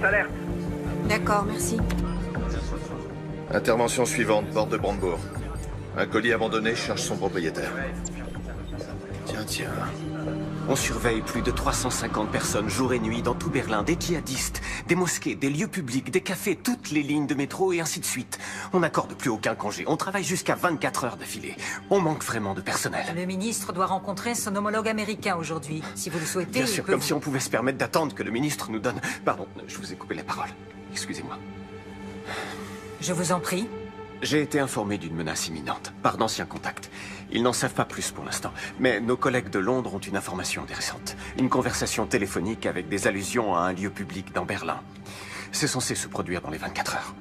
Fausse alerte. D'accord, merci. Intervention suivante, porte de Brandebourg. Un colis abandonné cherche son propriétaire. Tiens, tiens. On surveille plus de 350 personnes jour et nuit dans tout Berlin, des djihadistes, des mosquées, des lieux publics, des cafés, toutes les lignes de métro et ainsi de suite. On n'accorde plus aucun congé. On travaille jusqu'à 24 heures d'affilée. On manque vraiment de personnel. Le ministre doit rencontrer son homologue américain aujourd'hui. Si vous le souhaitez, Bien il sûr, peut comme vous- si on pouvait se permettre d'attendre que le ministre nous donne... Pardon, je vous ai coupé la parole. Excusez-moi. Je vous en prie. J'ai été informé d'une menace imminente par d'anciens contacts. Ils n'en savent pas plus pour l'instant, mais nos collègues de Londres ont une information intéressante. Une conversation téléphonique avec des allusions à un lieu public dans Berlin. C'est censé se produire dans les 24 heures.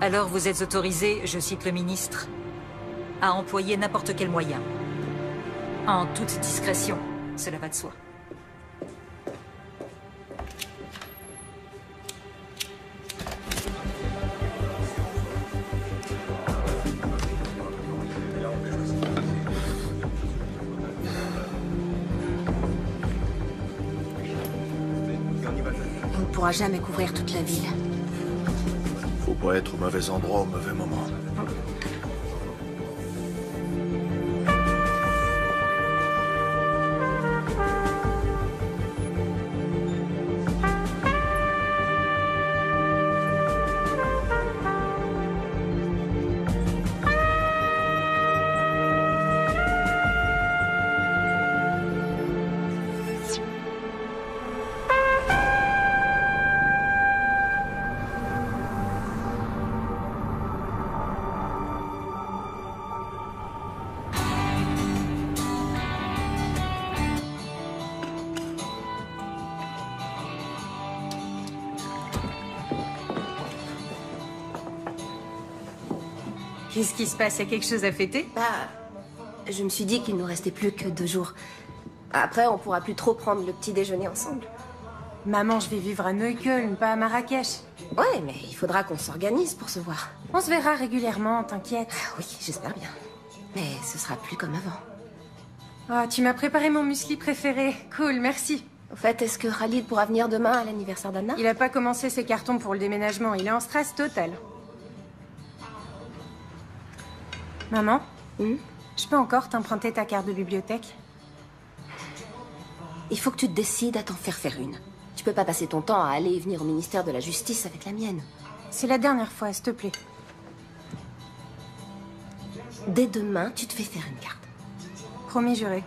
Alors vous êtes autorisé, je cite le ministre, à employer n'importe quel moyen. En toute discrétion. Cela va de soi. Pourra jamais couvrir toute la ville. Faut pas être au mauvais endroit au mauvais moment. Qu'est-ce qui se passe? Il y a quelque chose à fêter? Bah, je me suis dit qu'il nous restait plus que deux jours. Après, on pourra plus trop prendre le petit déjeuner ensemble. Maman, je vais vivre à Neukölln, pas à Marrakech. Ouais, mais il faudra qu'on s'organise pour se voir. On se verra régulièrement, t'inquiète. Ah oui, j'espère bien. Mais ce sera plus comme avant. Ah, tu m'as préparé mon muesli préféré. Cool, merci. Au fait, est-ce que Khalid pourra venir demain à l'anniversaire d'Anna? Il a pas commencé ses cartons pour le déménagement, il est en stress total. Maman Je peux encore t'emprunter ta carte de bibliothèque? Il faut que tu te décides à t'en faire faire une. Tu peux pas passer ton temps à aller et venir au ministère de la Justice avec la mienne. C'est la dernière fois, s'il te plaît. Dès demain, tu te fais faire une carte. Promis juré.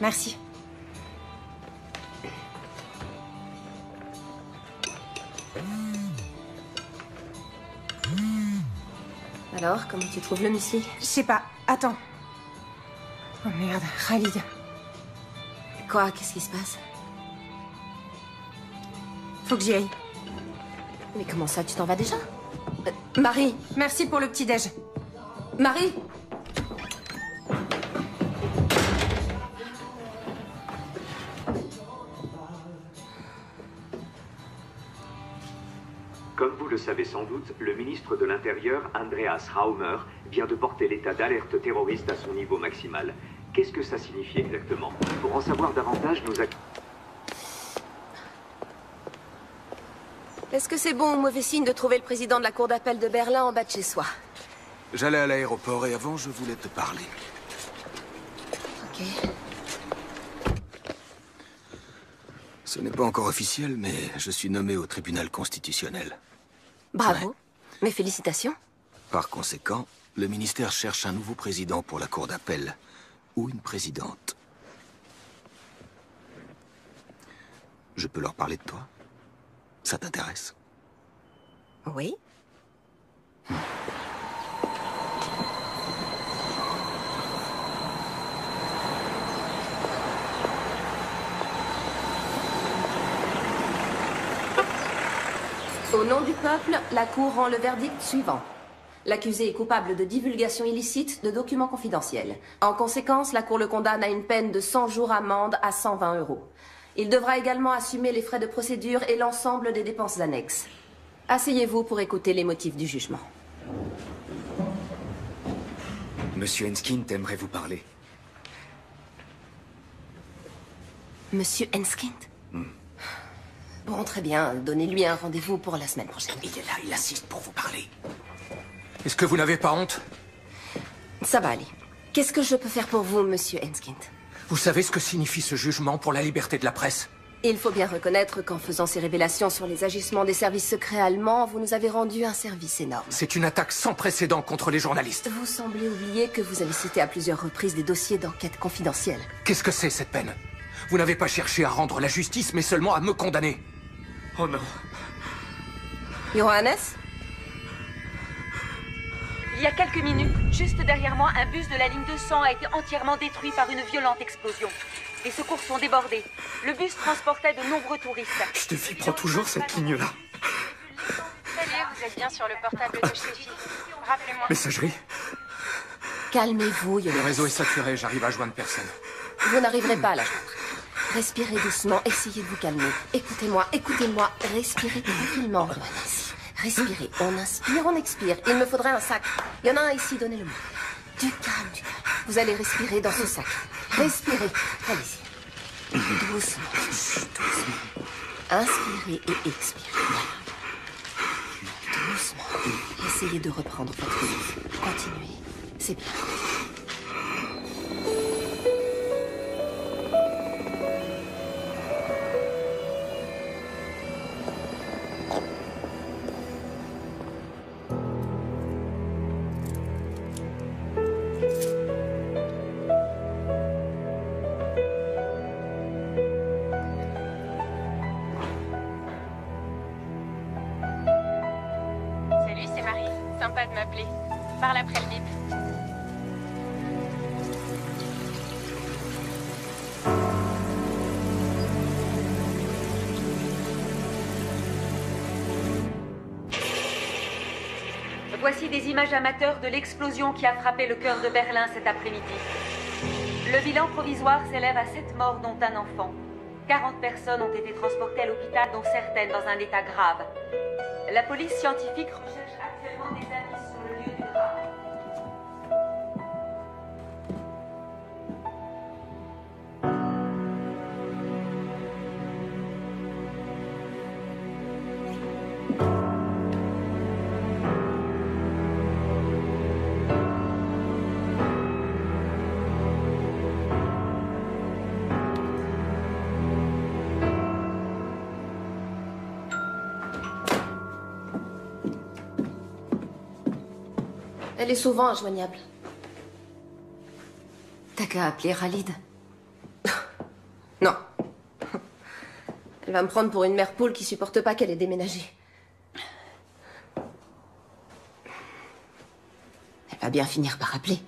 Merci. Alors, comment tu trouves le muesli Je sais pas, attends. Oh merde, Khalid. Quoi? Qu'est-ce qui se passe? Faut que j'y aille. Mais comment ça, tu t'en vas déjà? Euh, Marie! Merci pour le petit-déj. Marie le savez sans doute, le ministre de l'Intérieur, Andreas Raumer, vient de porter l'état d'alerte terroriste à son niveau maximal. Qu'est-ce que ça signifie exactement? Pour en savoir davantage, nous... Est-ce que c'est bon ou mauvais signe de trouver le président de la cour d'appel de Berlin en bas de chez soi? J'allais à l'aéroport et avant, je voulais te parler. Ok. Ce n'est pas encore officiel, mais je suis nommé au tribunal constitutionnel. Bravo. Mes félicitations. Par conséquent, le ministère cherche un nouveau président pour la cour d'appel. Ou une présidente. Je peux leur parler de toi? Ça t'intéresse? Oui. Au nom du peuple, la Cour rend le verdict suivant. L'accusé est coupable de divulgation illicite de documents confidentiels. En conséquence, la Cour le condamne à une peine de 100 jours amende à 120 euros. Il devra également assumer les frais de procédure et l'ensemble des dépenses annexes. Asseyez-vous pour écouter les motifs du jugement. Monsieur Enskind aimerait vous parler? Monsieur Enskind Bon, très bien. Donnez-lui un rendez-vous pour la semaine prochaine. Il est là, il assiste pour vous parler. Est-ce que vous n'avez pas honte? Ça va aller. Qu'est-ce que je peux faire pour vous, monsieur Enskind Vous savez ce que signifie ce jugement pour la liberté de la presse? Il faut bien reconnaître qu'en faisant ces révélations sur les agissements des services secrets allemands, vous nous avez rendu un service énorme. C'est une attaque sans précédent contre les journalistes. Vous semblez oublier que vous avez cité à plusieurs reprises des dossiers d'enquête confidentielle. Qu'est-ce que c'est cette peine? Vous n'avez pas cherché à rendre la justice, mais seulement à me condamner. Oh non. Johannes? Il y a quelques minutes, juste derrière moi, un bus de la ligne 200 a été entièrement détruit par une violente explosion. Les secours sont débordés. Le bus transportait de nombreux touristes. Steffi prend toujours cette ligne-là. Salut, vous êtes bien sur le portable de Steffi. Rappelez-moi. Messagerie Calmez-vous, Le réseau est saturé, j'arrive à joindre personne. Vous n'arriverez pas à la joindre. Respirez doucement, essayez de vous calmer. Écoutez-moi, écoutez-moi. Respirez tranquillement, Johannes. Respirez. On inspire, on expire. Il me faudrait un sac. Il y en a un ici, donnez-le-moi. Du calme, du calme. Vous allez respirer dans ce sac. Respirez. Allez-y. Doucement. Doucement. Inspirez et expirez. Doucement. Essayez de reprendre votre vie. Continuez. C'est bien. Des images amateurs de l'explosion qui a frappé le cœur de Berlin cet après-midi. Le bilan provisoire s'élève à 7 morts, dont un enfant. 40 personnes ont été transportées à l'hôpital, dont certaines dans un état grave. La police scientifique recherche actuellement des indices sur le lieu du drame. Elle est souvent injoignable. T'as qu'à appeler Khalid. Non. Elle va me prendre pour une mère poule qui supporte pas qu'elle ait déménagé. Elle va bien finir par appeler.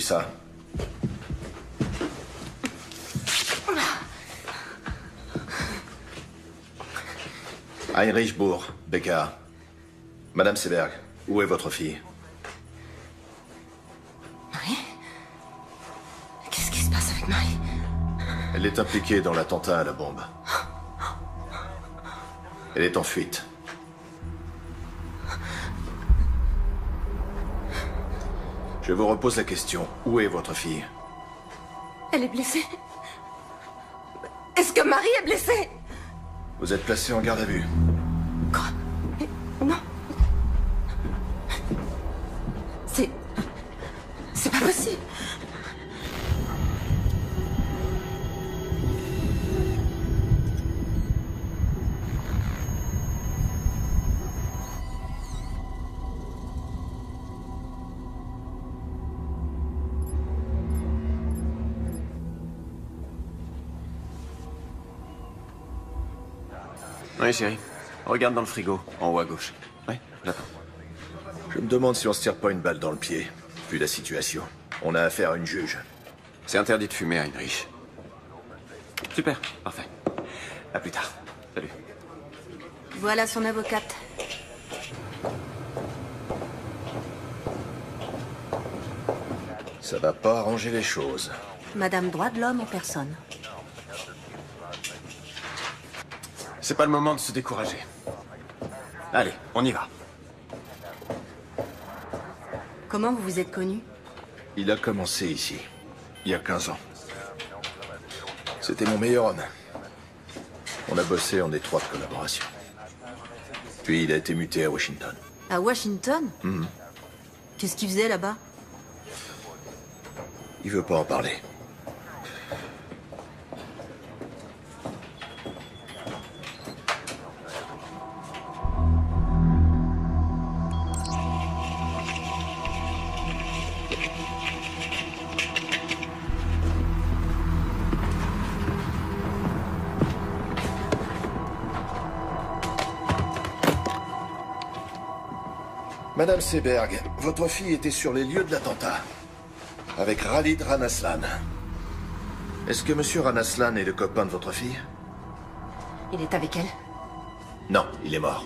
Ça. Heinrich Bourg, Becker. Madame Seberg, où est votre fille? Marie? Qu'est-ce qui se passe avec Marie? Elle est impliquée dans l'attentat à la bombe. Elle est en fuite. Je vous repose la question. Où est votre fille Elle est blessée Est-ce que Marie est blessée Vous êtes placé en garde à vue. Quoi Non. C'est... C'est pas possible. Oui, chérie. Regarde dans le frigo, en haut à gauche. Oui, j'attends. Je me demande si on se tire pas une balle dans le pied, vu la situation. On a affaire à une juge. C'est interdit de fumer, Heinrich. Super, parfait. À plus tard. Salut. Voilà son avocate. Ça va pas arranger les choses. Madame droit de l'homme en personne. C'est pas le moment de se décourager. Allez, on y va. Comment vous vous êtes connu Il a commencé ici, il y a 15 ans. C'était mon meilleur homme. On a bossé en étroite collaboration. Puis il a été muté à Washington. À Washington? Mhm. Qu'est-ce qu'il faisait là-bas? Il veut pas en parler. Madame Seberg, votre fille était sur les lieux de l'attentat. Avec Khalid Ranaslan. Est-ce que Monsieur Ranaslan est le copain de votre fille? Il est avec elle? Non, il est mort.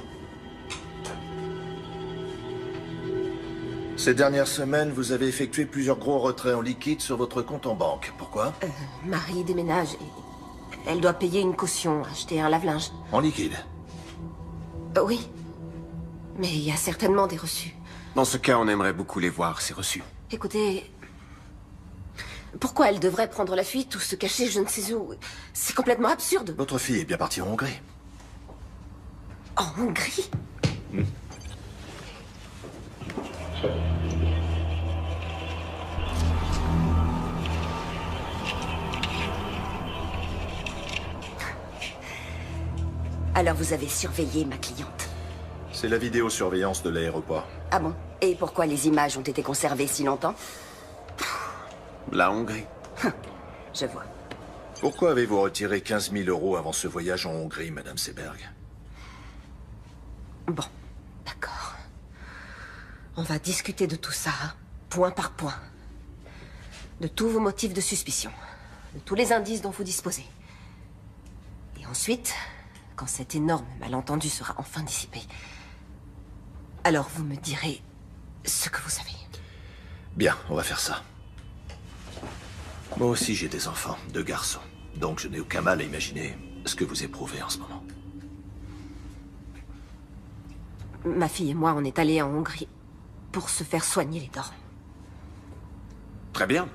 Ces dernières semaines, vous avez effectué plusieurs gros retraits en liquide sur votre compte en banque. Pourquoi? Euh, Marie déménage et... Elle doit payer une caution, acheter un lave-linge. En liquide? Euh, oui. Mais il y a certainement des reçus. Dans ce cas, on aimerait beaucoup les voir, c'est reçu. Écoutez... Pourquoi elle devrait prendre la fuite ou se cacher je ne sais où? C'est complètement absurde. Votre fille est bien partie en Hongrie. En Hongrie? Alors vous avez surveillé ma cliente? C'est la vidéosurveillance de l'aéroport. Ah bon Et pourquoi les images ont été conservées si longtemps La Hongrie. Je vois. Pourquoi avez-vous retiré 15 000 euros avant ce voyage en Hongrie, Madame Seberg Bon, d'accord. On va discuter de tout ça, point par point. De tous vos motifs de suspicion. De tous les indices dont vous disposez. Et ensuite, quand cet énorme malentendu sera enfin dissipé, alors vous me direz ce que vous savez. Bien, on va faire ça. Moi aussi, j'ai des enfants, deux garçons. Donc je n'ai aucun mal à imaginer ce que vous éprouvez en ce moment. Ma fille et moi, on est allés en Hongrie pour se faire soigner les dents. Très bien.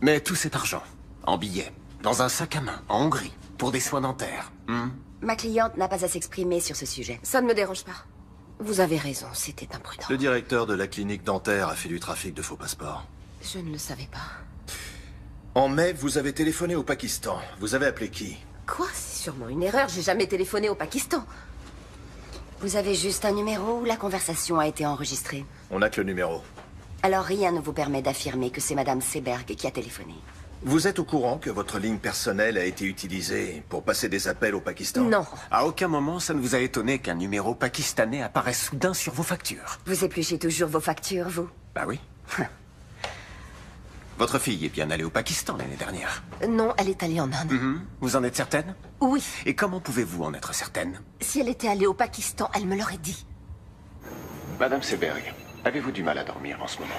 Mais tout cet argent, en billets, dans un sac à main, en Hongrie, pour des soins dentaires. hmm Ma cliente n'a pas à s'exprimer sur ce sujet. Ça ne me dérange pas. Vous avez raison, c'était imprudent. Le directeur de la clinique dentaire a fait du trafic de faux passeports. Je ne le savais pas. En mai, vous avez téléphoné au Pakistan. Vous avez appelé qui? Quoi? C'est sûrement une erreur. J'ai jamais téléphoné au Pakistan. Vous avez juste un numéro où la conversation a été enregistrée? On n'a que le numéro. Alors rien ne vous permet d'affirmer que c'est Madame Seberg qui a téléphoné. Vous êtes au courant que votre ligne personnelle a été utilisée pour passer des appels au Pakistan? Non. À aucun moment, ça ne vous a étonné qu'un numéro pakistanais apparaisse soudain sur vos factures. Vous épluchez toujours vos factures, vous? Bah oui. Votre fille est bien allée au Pakistan l'année dernière. Non, elle est allée en Inde. Mhm. Vous en êtes certaine? Oui. Et comment pouvez-vous en être certaine? Si elle était allée au Pakistan, elle me l'aurait dit. Madame Seberg, avez-vous du mal à dormir en ce moment?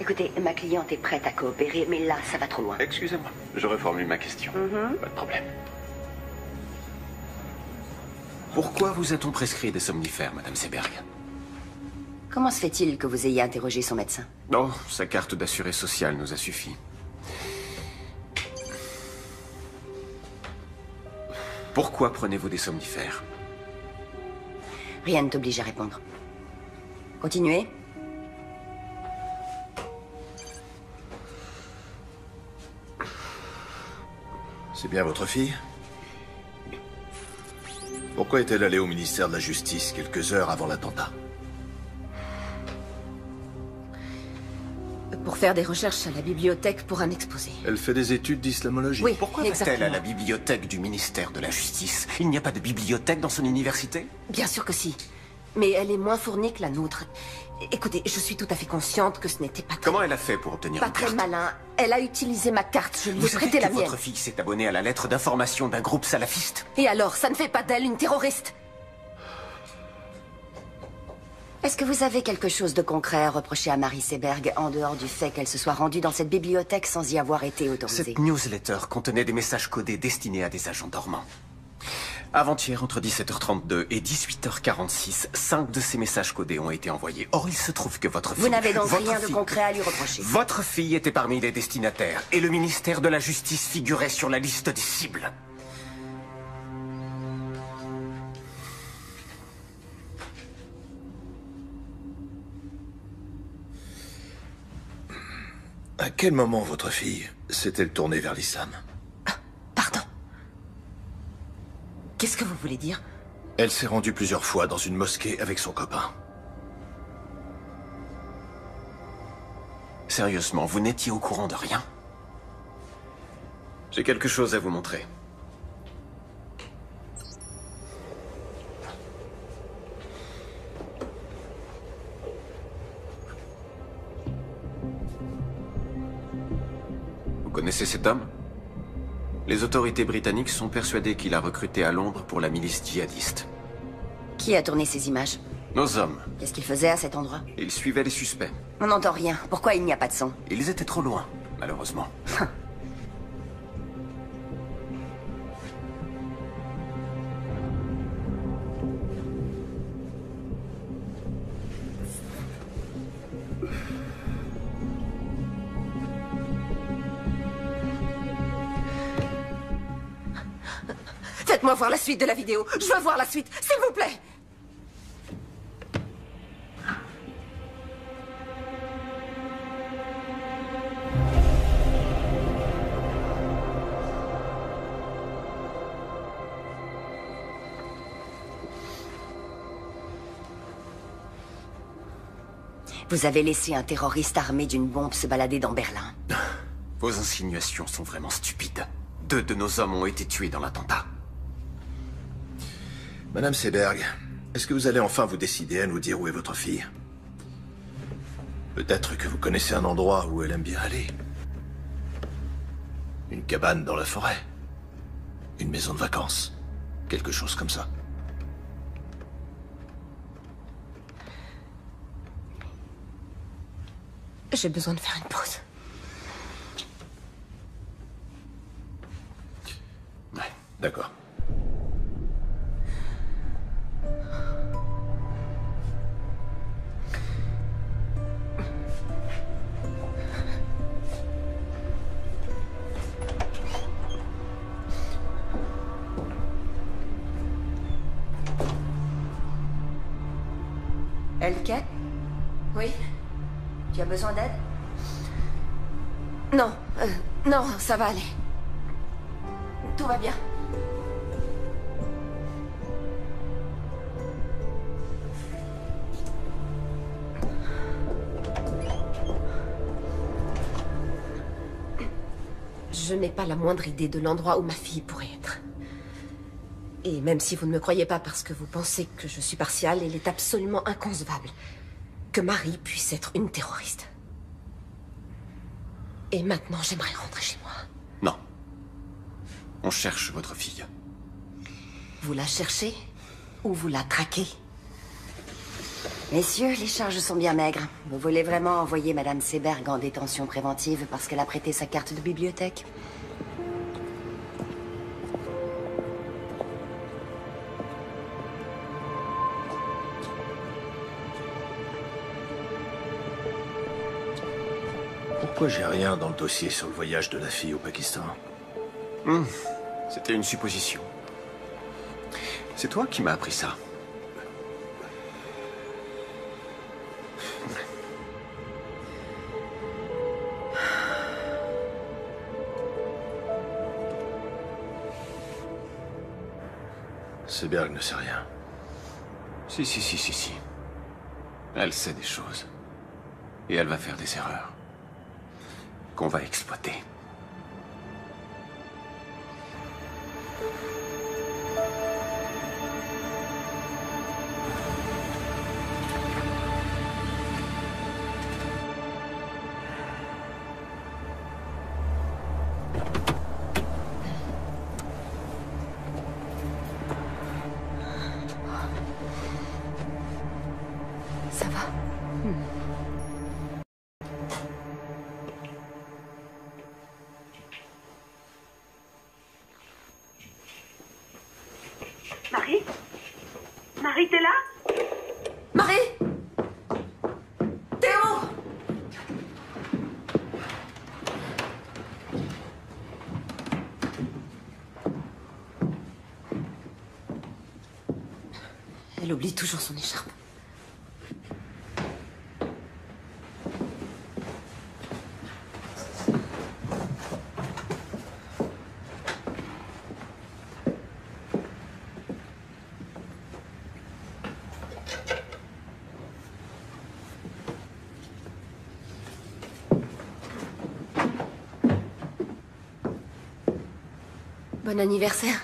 Écoutez, ma cliente est prête à coopérer, mais là, ça va trop loin. Excusez-moi, je reformule ma question. Mhm. Pas de problème. Pourquoi vous a-t-on prescrit des somnifères, Madame Seberg Comment se fait-il que vous ayez interrogé son médecin Non, sa carte d'assuré social nous a suffi. Pourquoi prenez-vous des somnifères Rien ne t'oblige à répondre. Continuez. C'est bien votre fille Pourquoi est-elle allée au ministère de la Justice quelques heures avant l'attentat Pour faire des recherches à la bibliothèque pour un exposé. Elle fait des études d'islamologie. Oui, Pourquoi va-t-elle à la bibliothèque du ministère de la Justice? Il n'y a pas de bibliothèque dans son université? Bien sûr que si. Mais elle est moins fournie que la nôtre. Écoutez, je suis tout à fait consciente que ce n'était pas très, Comment elle a fait pour obtenir pas une très carte malin. Elle a utilisé ma carte, je lui ai Vous savez prêté que la mienne. votre fille s'est abonnée à la lettre d'information d'un groupe salafiste Et alors, ça ne fait pas d'elle une terroriste Est-ce que vous avez quelque chose de concret à reprocher à Marie Seberg en dehors du fait qu'elle se soit rendue dans cette bibliothèque sans y avoir été autorisée? Cette newsletter contenait des messages codés destinés à des agents dormants. Avant-hier, entre 17h32 et 18h46, cinq de ces messages codés ont été envoyés. Or, il se trouve que votre fille... Vous n'avez donc votre rien de fille- concret à lui reprocher Votre fille était parmi les destinataires, et le ministère de la Justice figurait sur la liste des cibles. À quel moment votre fille s'est-elle tournée vers l'islam? Qu'est-ce que vous voulez dire Elle s'est rendue plusieurs fois dans une mosquée avec son copain. Sérieusement, vous n'étiez au courant de rien J'ai quelque chose à vous montrer. Vous connaissez cet homme Les autorités britanniques sont persuadées qu'il a recruté à Londres pour la milice djihadiste. Qui a tourné ces images? Nos hommes, Qu'est-ce qu'il faisait à cet endroit? Ils suivaient les suspects. On n'entend rien. Pourquoi il n'y a pas de son? Ils étaient trop loin, malheureusement. Faites-moi voir la suite de la vidéo. Je veux voir la suite, s'il vous plaît. Vous avez laissé un terroriste armé d'une bombe se balader dans Berlin. Vos insinuations sont vraiment stupides. Deux de nos hommes ont été tués dans l'attentat. Madame Seberg, est-ce que vous allez enfin vous décider à nous dire où est votre fille Peut-être que vous connaissez un endroit où elle aime bien aller. Une cabane dans la forêt. Une maison de vacances. Quelque chose comme ça. J'ai besoin de faire une pause. D'accord. Besoin d'aide Non, euh, non, ça va aller. Tout va bien. Je n'ai pas la moindre idée de l'endroit où ma fille pourrait être. Et même si vous ne me croyez pas parce que vous pensez que je suis partiale, il est absolument inconcevable que Marie puisse être une terroriste. Et maintenant, j'aimerais rentrer chez moi. Non. On cherche votre fille. Vous la cherchez ou vous la traquez? Messieurs, les charges sont bien maigres. Vous voulez vraiment envoyer Madame Seberg en détention préventive parce qu'elle a prêté sa carte de bibliothèque? Pourquoi j'ai rien dans le dossier sur le voyage de la fille au Pakistan Hmm, C'était une supposition. C'est toi qui m'as appris ça. Seberg ne sait rien. Si, si, si, si, si. Elle sait des choses. Et elle va faire des erreurs. Qu'on va exploiter. Marie, t'es là? Marie! Théo! Elle oublie toujours son écharpe. Bon anniversaire.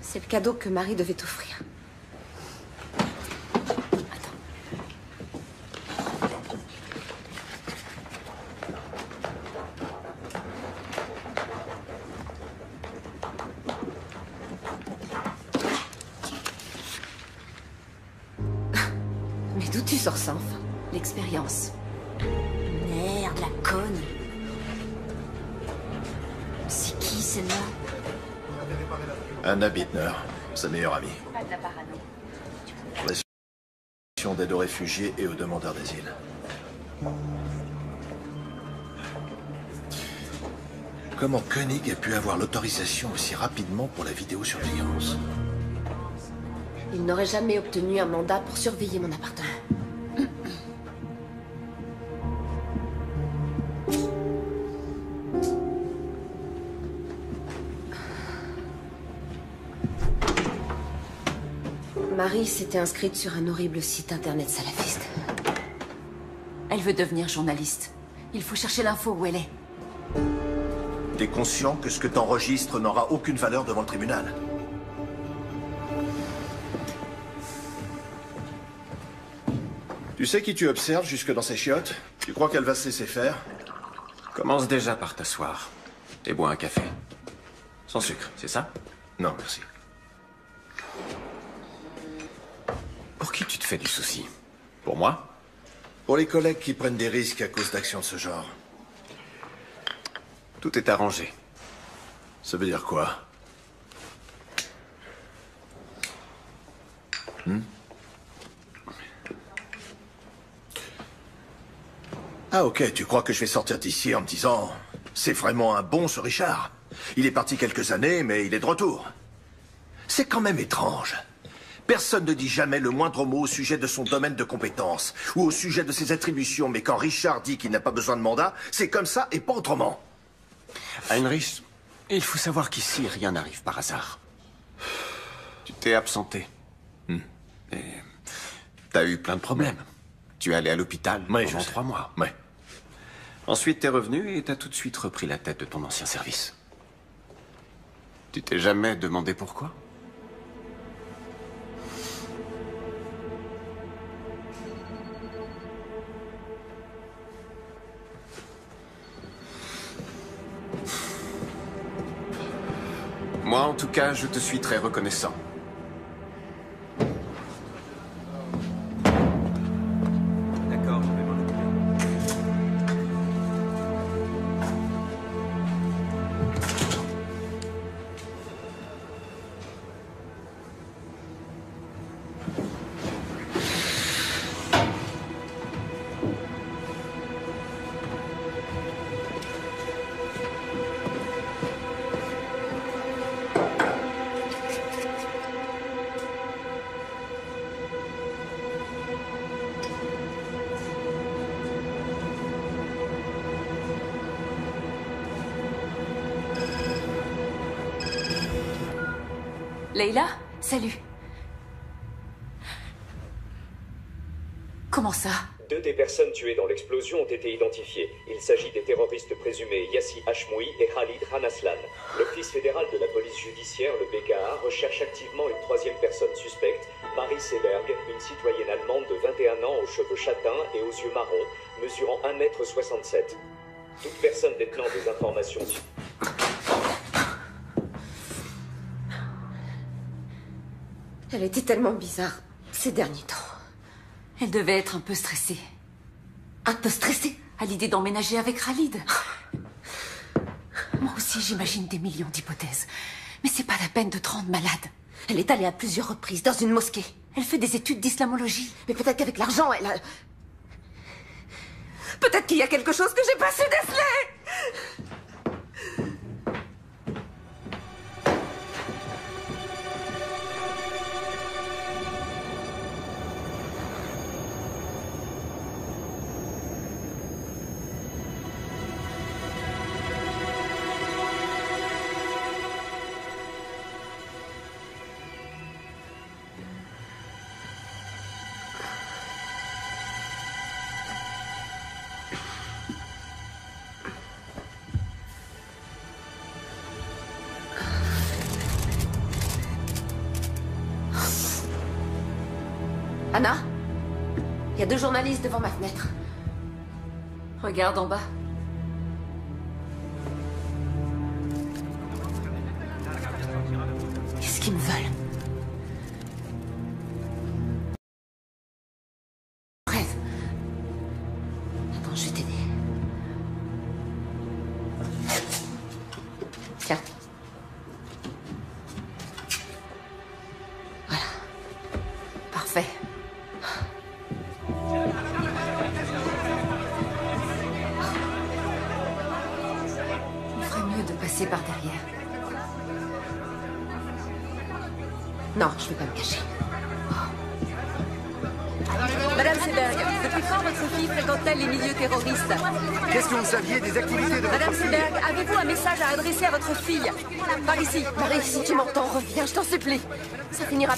C'est le cadeau que Marie devait t'offrir. Sa meilleure amie. Pas de la parano. Relation d'aide aux réfugiés et aux demandeurs d'asile. Comment Koenig a pu avoir l'autorisation aussi rapidement pour la vidéosurveillance Il n'aurait jamais obtenu un mandat pour surveiller mon appartement. Marie s'était inscrite sur un horrible site internet salafiste. Elle veut devenir journaliste. Il faut chercher l'info où elle est. T'es conscient que ce que t'enregistres n'aura aucune valeur devant le tribunal Tu sais qui tu observes jusque dans ses chiottes? Tu crois qu'elle va se laisser faire? Commence déjà par t'asseoir. Et bois un café. Sans sucre, c'est ça? Non, merci. Fais du souci Pour moi Pour les collègues qui prennent des risques à cause d'actions de ce genre. Tout est arrangé. Ça veut dire quoi? Hmm? Ah ok, tu crois que je vais sortir d'ici en me disant C'est vraiment un bon ce Richard? Il est parti quelques années, mais il est de retour. C'est quand même étrange. Personne ne dit jamais le moindre mot au sujet de son domaine de compétence ou au sujet de ses attributions, mais quand Richard dit qu'il n'a pas besoin de mandat, c'est comme ça et pas autrement. Heinrich, il faut savoir qu'ici, rien n'arrive par hasard. Tu t'es absenté. Hmm. Et t'as eu plein de problèmes. Tu es allé à l'hôpital pendant trois mois. Ouais. Ensuite, t'es revenu et t'as tout de suite repris la tête de ton ancien service. Tu t'es jamais demandé pourquoi? Moi, en tout cas, je te suis très reconnaissant. Tuées dans l'explosion ont été identifiées. Il s'agit des terroristes présumés Yassi Hashmoui et Khalid Ranaslan. L'Office fédéral de la police judiciaire, le BKA, recherche activement une troisième personne suspecte, Marie Seberg, une citoyenne allemande de 21 ans aux cheveux châtains et aux yeux marrons, mesurant 1m67. Toute personne détenant des informations Elle était tellement bizarre ces derniers temps. Elle devait être un peu stressée. Un peu stressée À l'idée d'emménager avec Khalid. Moi aussi, j'imagine des millions d'hypothèses. Mais c'est pas la peine de te rendre malade. Elle est allée à plusieurs reprises dans une mosquée. Elle fait des études d'islamologie. Mais peut-être qu'avec l'argent, elle a... Peut-être qu'il y a quelque chose que j'ai pas su déceler Il y a deux journalistes devant ma fenêtre. Regarde en bas.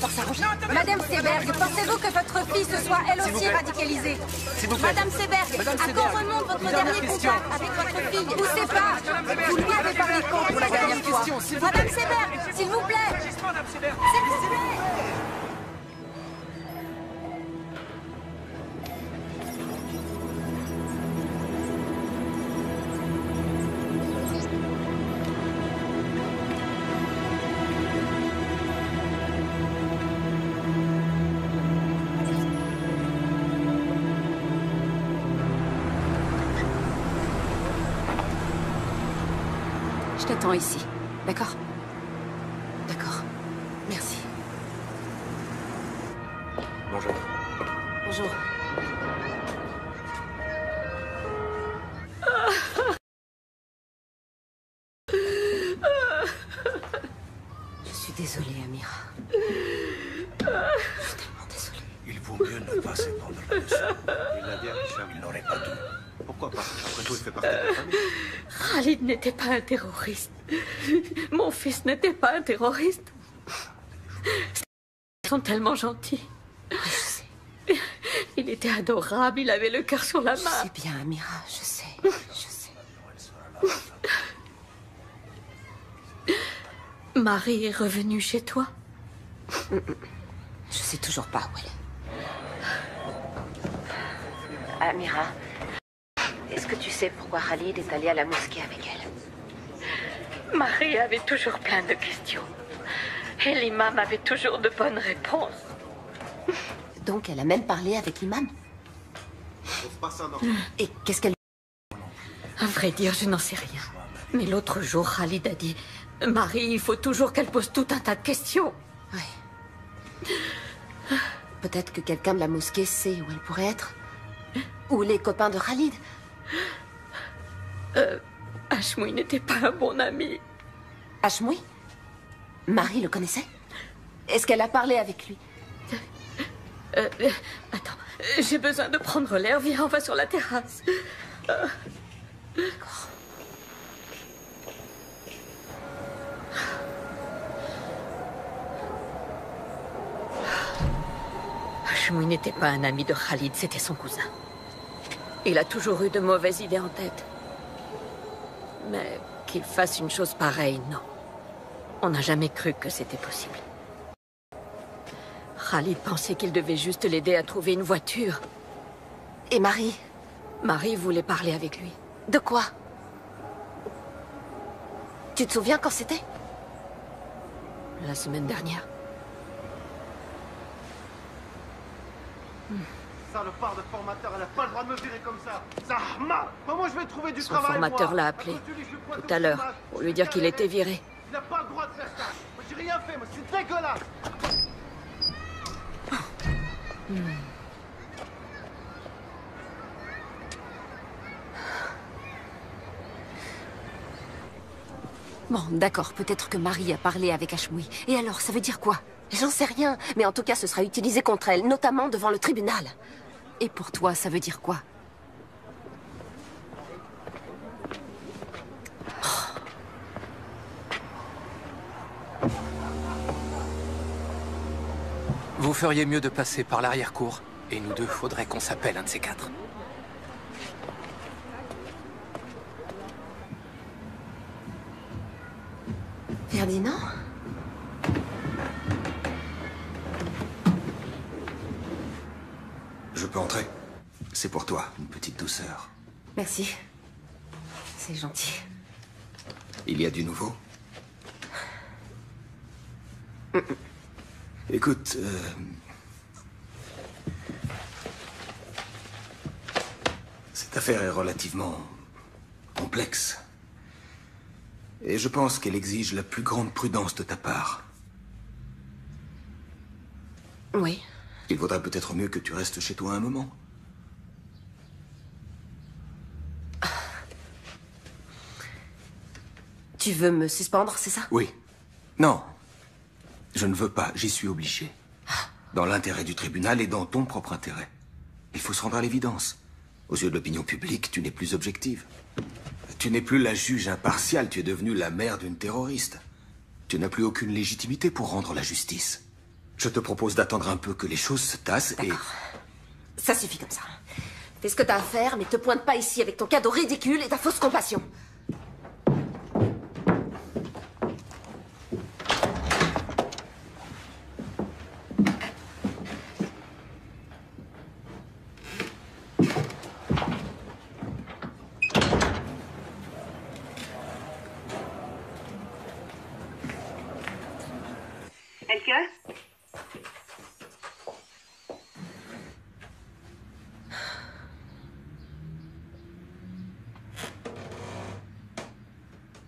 Ça. Madame Seberg, pensez-vous que votre fille se soit elle aussi radicalisée. Madame Seberg, à quand remonte votre dernier contact avec votre fille c'est pas Vous lui avez parlé quand pour la dernière question, Madame. Seberg, S'il vous plaît Ici. N'était pas un terroriste. Mon fils n'était pas un terroriste. Ils sont tellement gentils. Il était adorable, il avait le cœur sur la Je main. sais bien, Amira, je sais. Je sais. Marie est revenue chez toi Je sais toujours pas où elle est. Amira, est-ce que tu sais pourquoi Khalid est allé à la mosquée avec elle? Marie avait toujours plein de questions. Et l'imam avait toujours de bonnes réponses. Donc elle a même parlé avec l'imam Et qu'est-ce qu'elle... À vrai dire, je n'en sais rien. Mais l'autre jour, Khalid a dit Marie, il faut toujours qu'elle pose tout un tas de questions. Peut-être que quelqu'un de la mosquée sait où elle pourrait être. Ou les copains de Khalid. Euh, Ashmoui n'était pas un bon ami. Ashmoui Marie le connaissait? Est-ce qu'elle a parlé avec lui? Euh, euh, attends, j'ai besoin de prendre l'air. Viens, on va sur la terrasse. Euh, Ashmoui n'était pas un ami de Khalid, c'était son cousin. Il a toujours eu de mauvaises idées en tête. Mais qu'il fasse une chose pareille, non. On n'a jamais cru que c'était possible. Khalid pensait qu'il devait juste l'aider à trouver une voiture. Et Marie? Marie voulait parler avec lui. De quoi? Tu te souviens quand c'était? La semaine dernière. Salopard de formateur, elle a pas le droit de me virer comme ça. Ça marche. Comment je vais trouver du Son travail formateur l'a appelé tout à l'heure pour lui dire qu'il était viré. Il n'a pas le droit de faire ça. Moi, j'ai rien fait, moi, c'est dégueulasse. Bon, d'accord, peut-être que Marie a parlé avec Ashmoui. Et alors, ça veut dire quoi? J'en sais rien, mais en tout cas, ce sera utilisé contre elle, notamment devant le tribunal. Et pour toi, ça veut dire quoi Vous feriez mieux de passer par l'arrière-cour. Et nous deux, faudrait qu'on s'appelle un de ces quatre. Ferdinand? Je peux entrer C'est pour toi, une petite douceur. Merci. C'est gentil. Il y a du nouveau? Écoute, euh, cette affaire est relativement complexe. Et je pense qu'elle exige la plus grande prudence de ta part. Oui. Il vaudrait peut-être mieux que tu restes chez toi un moment. Tu veux me suspendre, c'est ça? Oui. Non. Je ne veux pas, j'y suis obligé. Dans l'intérêt du tribunal et dans ton propre intérêt. Il faut se rendre à l'évidence. Aux yeux de l'opinion publique, tu n'es plus objective. Tu n'es plus la juge impartiale, tu es devenue la mère d'une terroriste. Tu n'as plus aucune légitimité pour rendre la justice. Je te propose d'attendre un peu que les choses se tassent et... Ça suffit comme ça. Fais ce que t'as à faire, mais te pointe pas ici avec ton cadeau ridicule et ta fausse compassion. Elke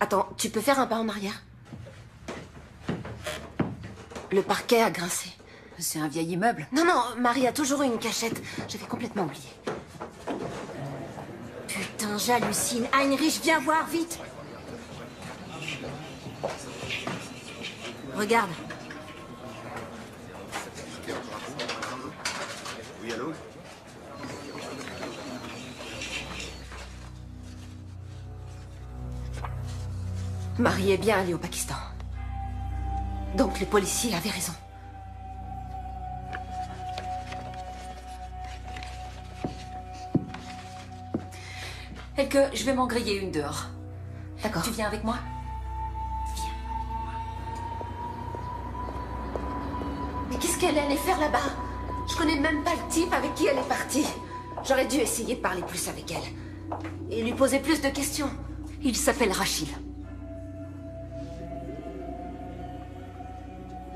Attends, tu peux faire un pas en arrière Le parquet a grincé. C'est un vieil immeuble. Non, non, Marie a toujours eu une cachette. J'avais complètement oublié. Putain, j'hallucine. Heinrich, viens voir, vite Regarde. Marie est bien allée au Pakistan. Donc les policiers avaient raison. Elke, je vais m'en griller une dehors. D'accord. Tu viens avec moi? Mais qu'est-ce qu'elle allait faire là-bas? Je connais même pas le type avec qui elle est partie. J'aurais dû essayer de parler plus avec elle. Et lui poser plus de questions. Il s'appelle Rachid.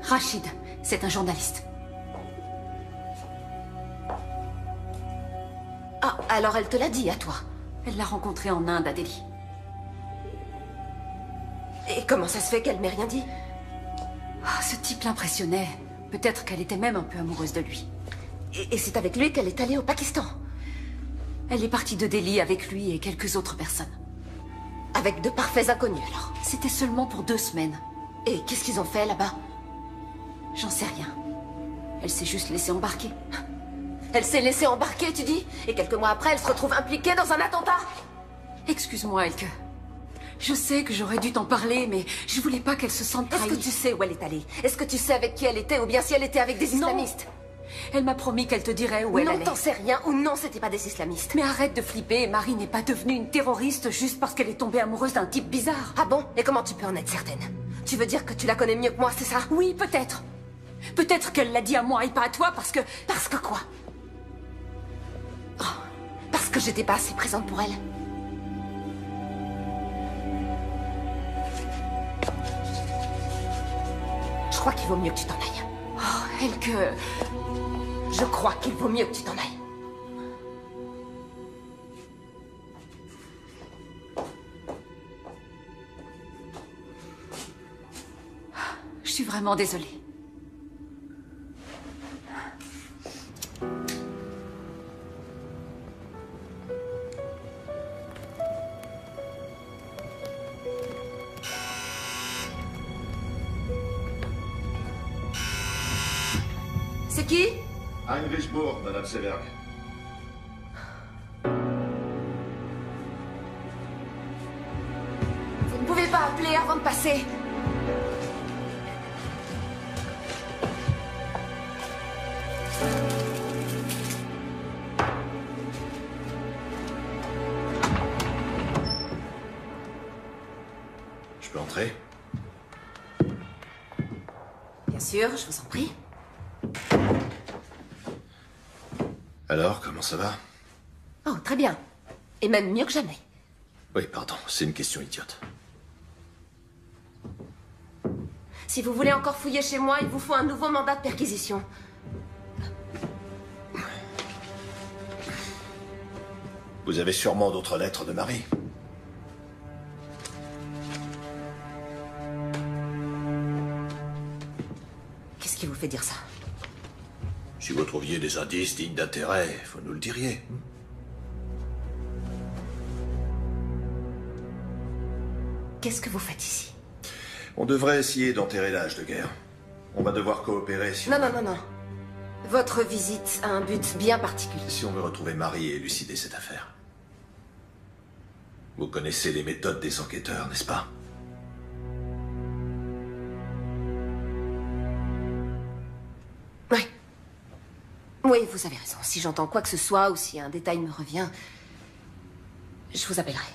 Rachid, c'est un journaliste. Ah, alors elle te l'a dit à toi Elle l'a rencontré en Inde, à Delhi. Et comment ça se fait qu'elle m'ait rien dit? Ah, Ce type l'impressionnait. Peut-être qu'elle était même un peu amoureuse de lui. Et, et c'est avec lui qu'elle est allée au Pakistan Elle est partie de Delhi avec lui et quelques autres personnes. Avec de parfaits inconnus, alors C'était seulement pour deux semaines. Et qu'est-ce qu'ils ont fait là-bas? J'en sais rien. Elle s'est juste laissée embarquer. Elle s'est laissée embarquer, tu dis? Et quelques mois après, elle se retrouve impliquée dans un attentat Excuse-moi, Elke. Je sais que j'aurais dû t'en parler, mais je voulais pas qu'elle se sente Est-ce que tu sais où elle est allée? Est-ce que tu sais avec qui elle était Ou bien si elle était avec des islamistes? Elle m'a promis qu'elle te dirait où elle Non, allait. t'en sais rien, ou non, c'était pas des islamistes. Mais arrête de flipper, Marie n'est pas devenue une terroriste juste parce qu'elle est tombée amoureuse d'un type bizarre. Ah bon? Et comment tu peux en être certaine? Tu veux dire que tu la connais mieux que moi, c'est ça? Oui, peut-être. Peut-être qu'elle l'a dit à moi et pas à toi parce que... Parce que quoi? Oh, Parce que j'étais pas assez présente pour elle Je crois qu'il vaut mieux que tu t'en ailles. Oh, Elke... Je crois qu'il vaut mieux que tu t'en ailles. Je suis vraiment désolée. Qui Heinrich Bourg, Madame Seberg. Vous ne pouvez pas appeler avant de passer. Je peux entrer? Bien sûr, je vous en prie. Alors, comment ça va? Oh, très bien. Et même mieux que jamais. Oui, pardon, c'est une question idiote. Si vous voulez encore fouiller chez moi, il vous faut un nouveau mandat de perquisition. Vous avez sûrement d'autres lettres de Marie. Qu'est-ce qui vous fait dire ça? Si vous trouviez des indices dignes d'intérêt, vous nous le diriez. Qu'est-ce que vous faites ici? On devrait essayer d'enterrer l'âge de guerre. On va devoir coopérer si, Non, non, non, non. Votre visite a un but bien particulier. si on veut retrouver Marie et élucider cette affaire. Vous connaissez les méthodes des enquêteurs, n'est-ce pas? Oui, vous avez raison. Si j'entends quoi que ce soit ou si un détail me revient, je vous appellerai.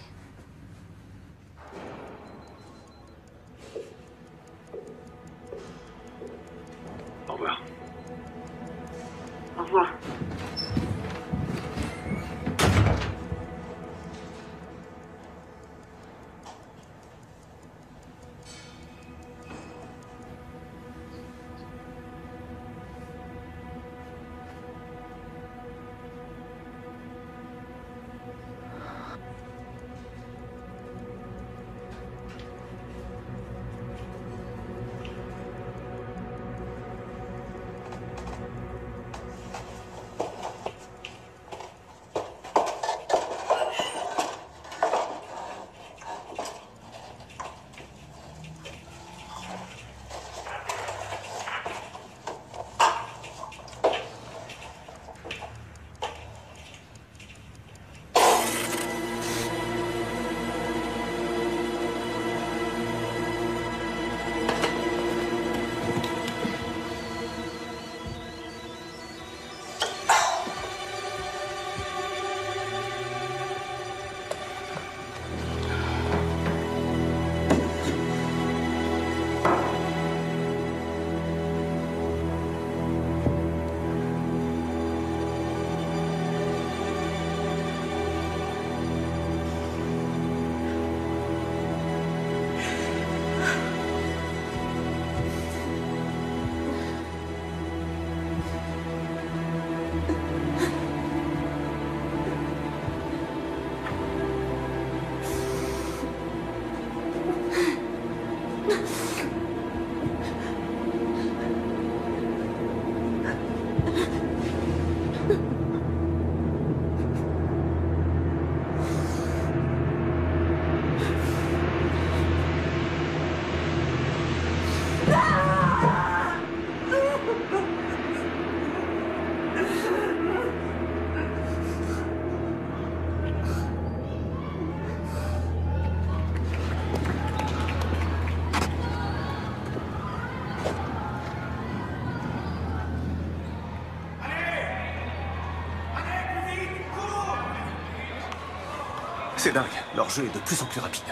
C'est dingue, leur jeu est de plus en plus rapide.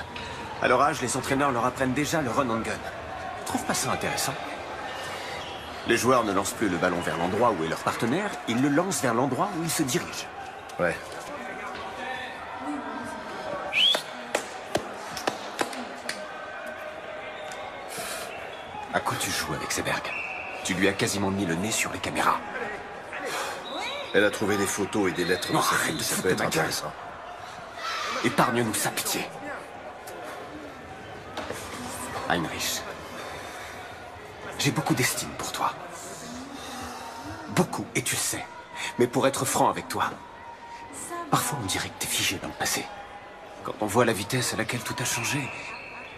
À leur âge, les entraîneurs leur apprennent déjà le run and gun. Tu trouves pas ça intéressant Les joueurs ne lancent plus le ballon vers l'endroit où est leur partenaire, ils le lancent vers l'endroit où ils se dirigent. Ouais. À quoi tu joues avec Seberg Tu lui as quasiment mis le nez sur les caméras. Elle a trouvé des photos et des lettres de sa arrête fille, de ça peut être intéressant. Épargne-nous sa pitié. Heinrich, j'ai beaucoup d'estime pour toi. Beaucoup, et tu le sais. Mais pour être franc avec toi, parfois on dirait que t'es figé dans le passé. Quand on voit la vitesse à laquelle tout a changé,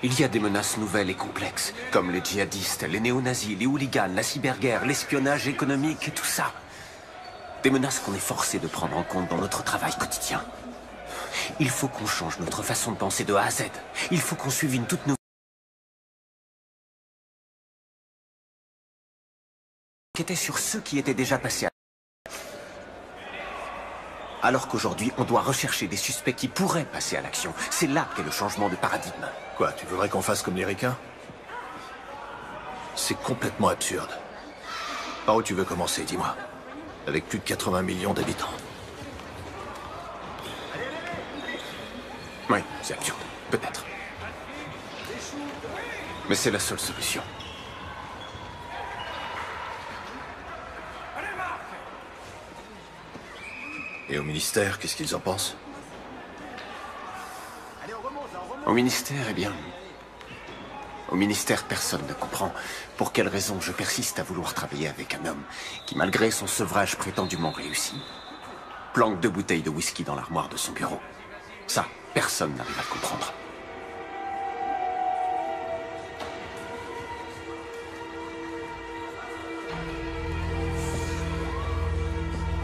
il y a des menaces nouvelles et complexes, comme les djihadistes, les néo-nazis, les hooligans, la cyberguerre, l'espionnage économique et tout ça. Des menaces qu'on est forcé de prendre en compte dans notre travail quotidien. Il faut qu'on change notre façon de penser de A à Z. Il faut qu'on suive une toute nouvelle... qui était sur ceux qui étaient déjà passés à... Alors qu'aujourd'hui, on doit rechercher des suspects qui pourraient passer à l'action. C'est là qu'est le changement de paradigme. Quoi, tu voudrais qu'on fasse comme les ricains? C'est complètement absurde. Par où tu veux commencer, dis-moi? Avec plus de 80 millions d'habitants. Oui, c'est absurde. Peut-être. Mais c'est la seule solution. Et au ministère, qu'est-ce qu'ils en pensent? Au ministère, eh bien... Au ministère, personne ne comprend pour quelle raison je persiste à vouloir travailler avec un homme qui, malgré son sevrage prétendument réussi, planque deux bouteilles de whisky dans l'armoire de son bureau? Ça, personne n'arrive à comprendre.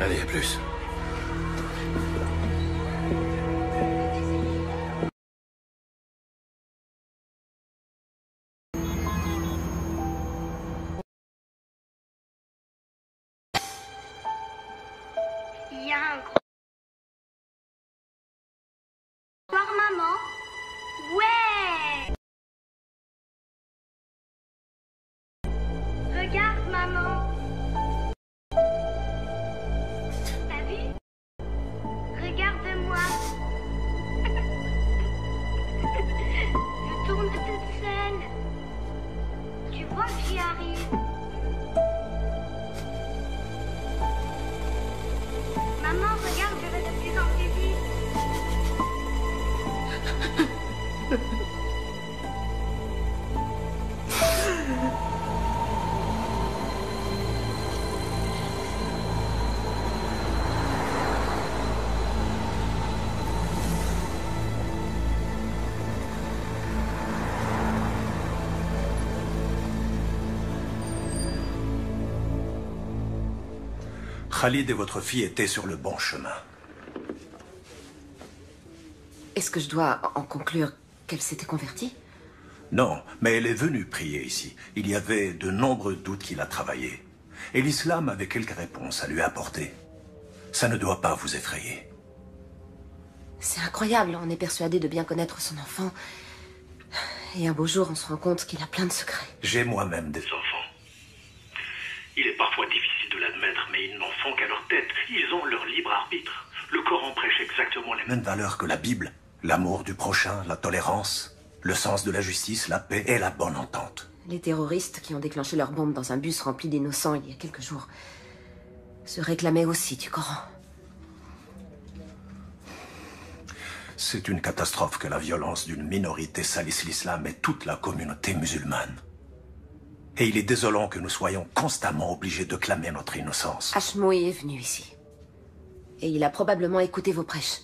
Allez, à plus. Khalid et votre fille étaient sur le bon chemin. Est-ce que je dois en conclure qu'elle s'était convertie? Non, mais elle est venue prier ici. Il y avait de nombreux doutes qu'il a travaillé. Et l'islam avait quelques réponses à lui apporter. Ça ne doit pas vous effrayer. C'est incroyable, on est persuadé de bien connaître son enfant. Et un beau jour, on se rend compte qu'il a plein de secrets. J'ai moi-même des enfants. Il est parfois difficile de l'admettre, mais ils n'en font qu'à leur tête. Ils ont leur libre arbitre. Le Coran prêche exactement les mêmes. mêmes valeurs que la Bible. L'amour du prochain, la tolérance, le sens de la justice, la paix et la bonne entente. Les terroristes qui ont déclenché leur bombe dans un bus rempli d'innocents il y a quelques jours se réclamaient aussi du Coran. C'est une catastrophe que la violence d'une minorité salisse l'islam et toute la communauté musulmane. Et il est désolant que nous soyons constamment obligés de clamer notre innocence. Hashmoui est venu ici. Et il a probablement écouté vos prêches.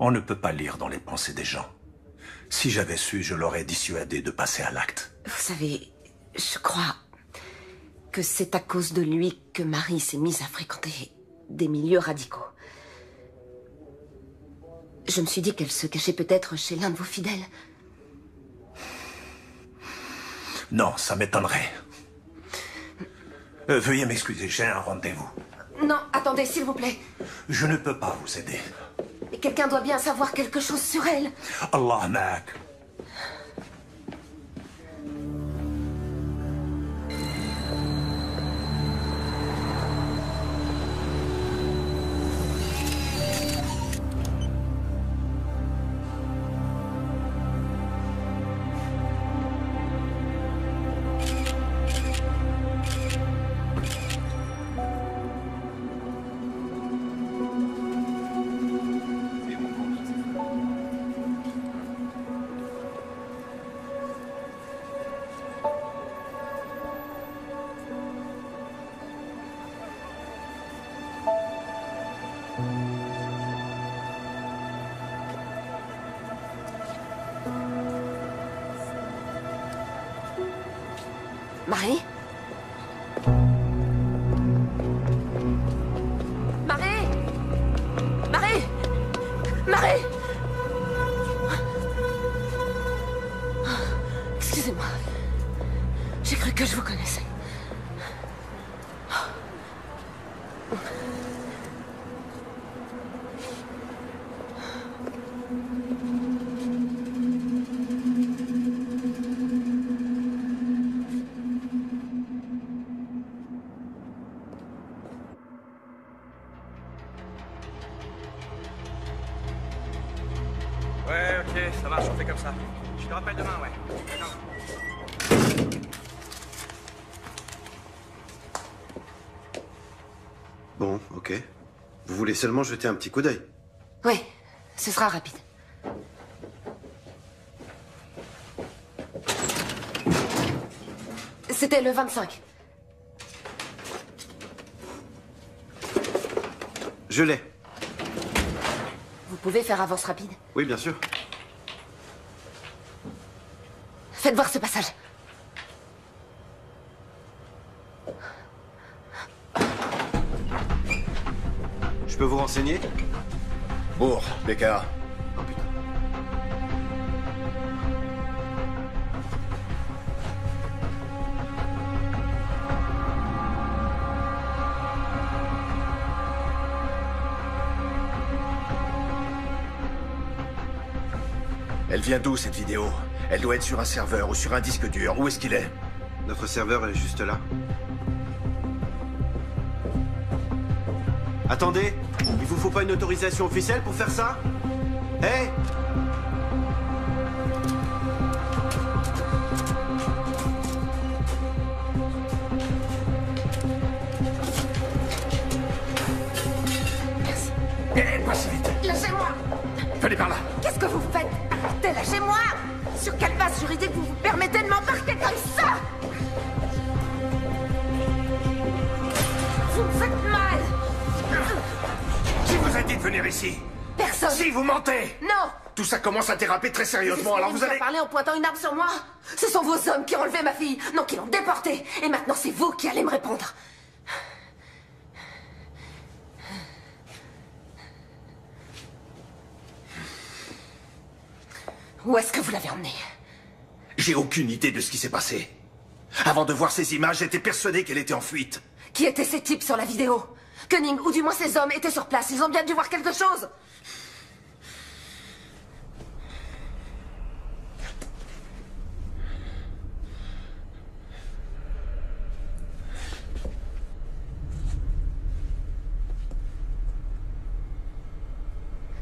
On ne peut pas lire dans les pensées des gens. Si j'avais su, je l'aurais dissuadé de passer à l'acte. Vous savez, je crois que c'est à cause de lui que Marie s'est mise à fréquenter des milieux radicaux. Je me suis dit qu'elle se cachait peut-être chez l'un de vos fidèles. Non, ça m'étonnerait. Euh, veuillez m'excuser, j'ai un rendez-vous. Non, attendez, s'il vous plaît. Je ne peux pas vous aider. Mais quelqu'un doit bien savoir quelque chose sur elle. Allah Mac. Marie seulement jeter un petit coup d'œil Oui, ce sera rapide. C'était le 25. Je l'ai. Vous pouvez faire avance rapide Oui, bien sûr. Faites voir ce passage. Peux vous renseigner Bourg, BKA. Elle vient d'où cette vidéo? Elle doit être sur un serveur ou sur un disque dur. Où est-ce qu'il est? Notre serveur est juste là. Attendez, il vous faut pas une autorisation officielle pour faire ça Hé Merci. Eh, pas si vite. Lâchez-moi. Venez par là. Qu'est-ce que vous faites Arrêtez, lâchez-moi. Sur quelle base juridique vous vous permettez de m'embarquer comme ça Vous me faites mal de venir ici. Personne. Si, vous mentez. Non. Tout ça commence à déraper très sérieusement, alors vous allez... parler en pointant une arme sur moi. Ce sont vos hommes qui ont enlevé ma fille, non qui l'ont déportée. Et maintenant c'est vous qui allez me répondre. Où est-ce que vous l'avez emmenée? J'ai aucune idée de ce qui s'est passé. Avant de voir ces images, j'étais persuadé qu'elle était en fuite. Qui étaient ces types sur la vidéo? Cunning, ou du moins ces hommes, étaient sur place. Ils ont bien dû voir quelque chose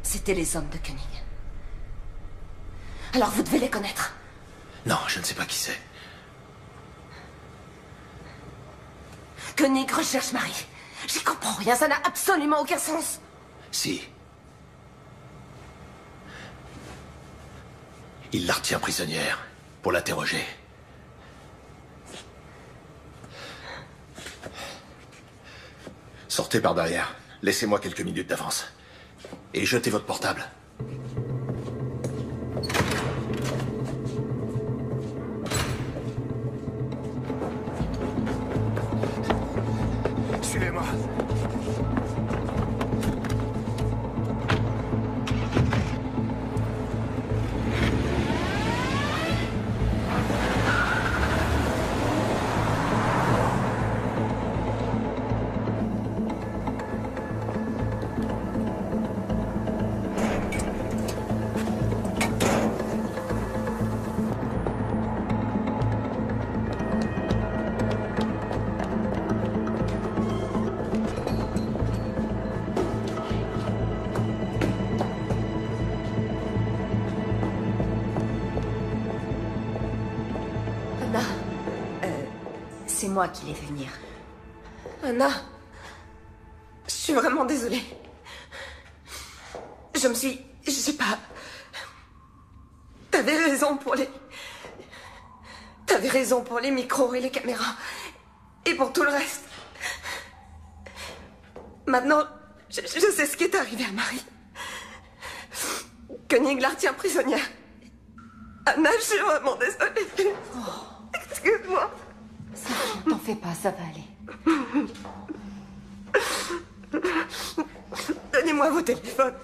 C'était les hommes de Cunning. Alors vous devez les connaître. Non, je ne sais pas qui c'est. Koenig recherche Marie. J'y comprends rien, ça n'a absolument aucun sens. Si. Il la retient prisonnière pour l'interroger. Sortez par derrière. Laissez-moi quelques minutes d'avance. Et jetez votre portable. Moi qui l'ai fait venir. Anna, je suis vraiment désolée. Je me suis... Je sais pas... T'avais raison pour les... T'avais raison pour les micros et les caméras. Et pour tout le reste. Maintenant, je, je sais ce qui est arrivé à Marie. Koenig la retient prisonnière. Anna, je suis vraiment désolée. Excuse-moi. Ça va, t'en fais pas, ça va aller. Donnez-moi vos téléphones.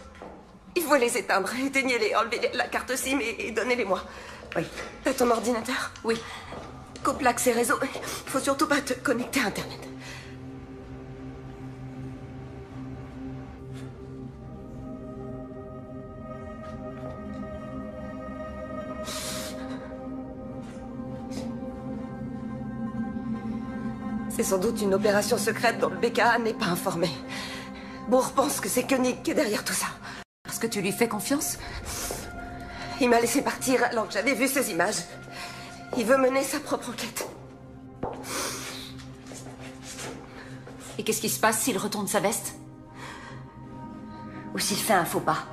Il faut les éteindre. Éteignez-les, enlevez la carte SIM et, donnez-les-moi. Oui. T'as ton ordinateur Oui. Coupe l'accès réseau. Il faut surtout pas te connecter à Internet. C'est sans doute une opération secrète dont le BKA n'est pas informé. Bourg pense que c'est Koenig qui est derrière tout ça. Parce que tu lui fais confiance Il m'a laissé partir alors que j'avais vu ces images. Il veut mener sa propre enquête. Et qu'est-ce qui se passe s'il retourne sa veste? Ou s'il fait un faux pas?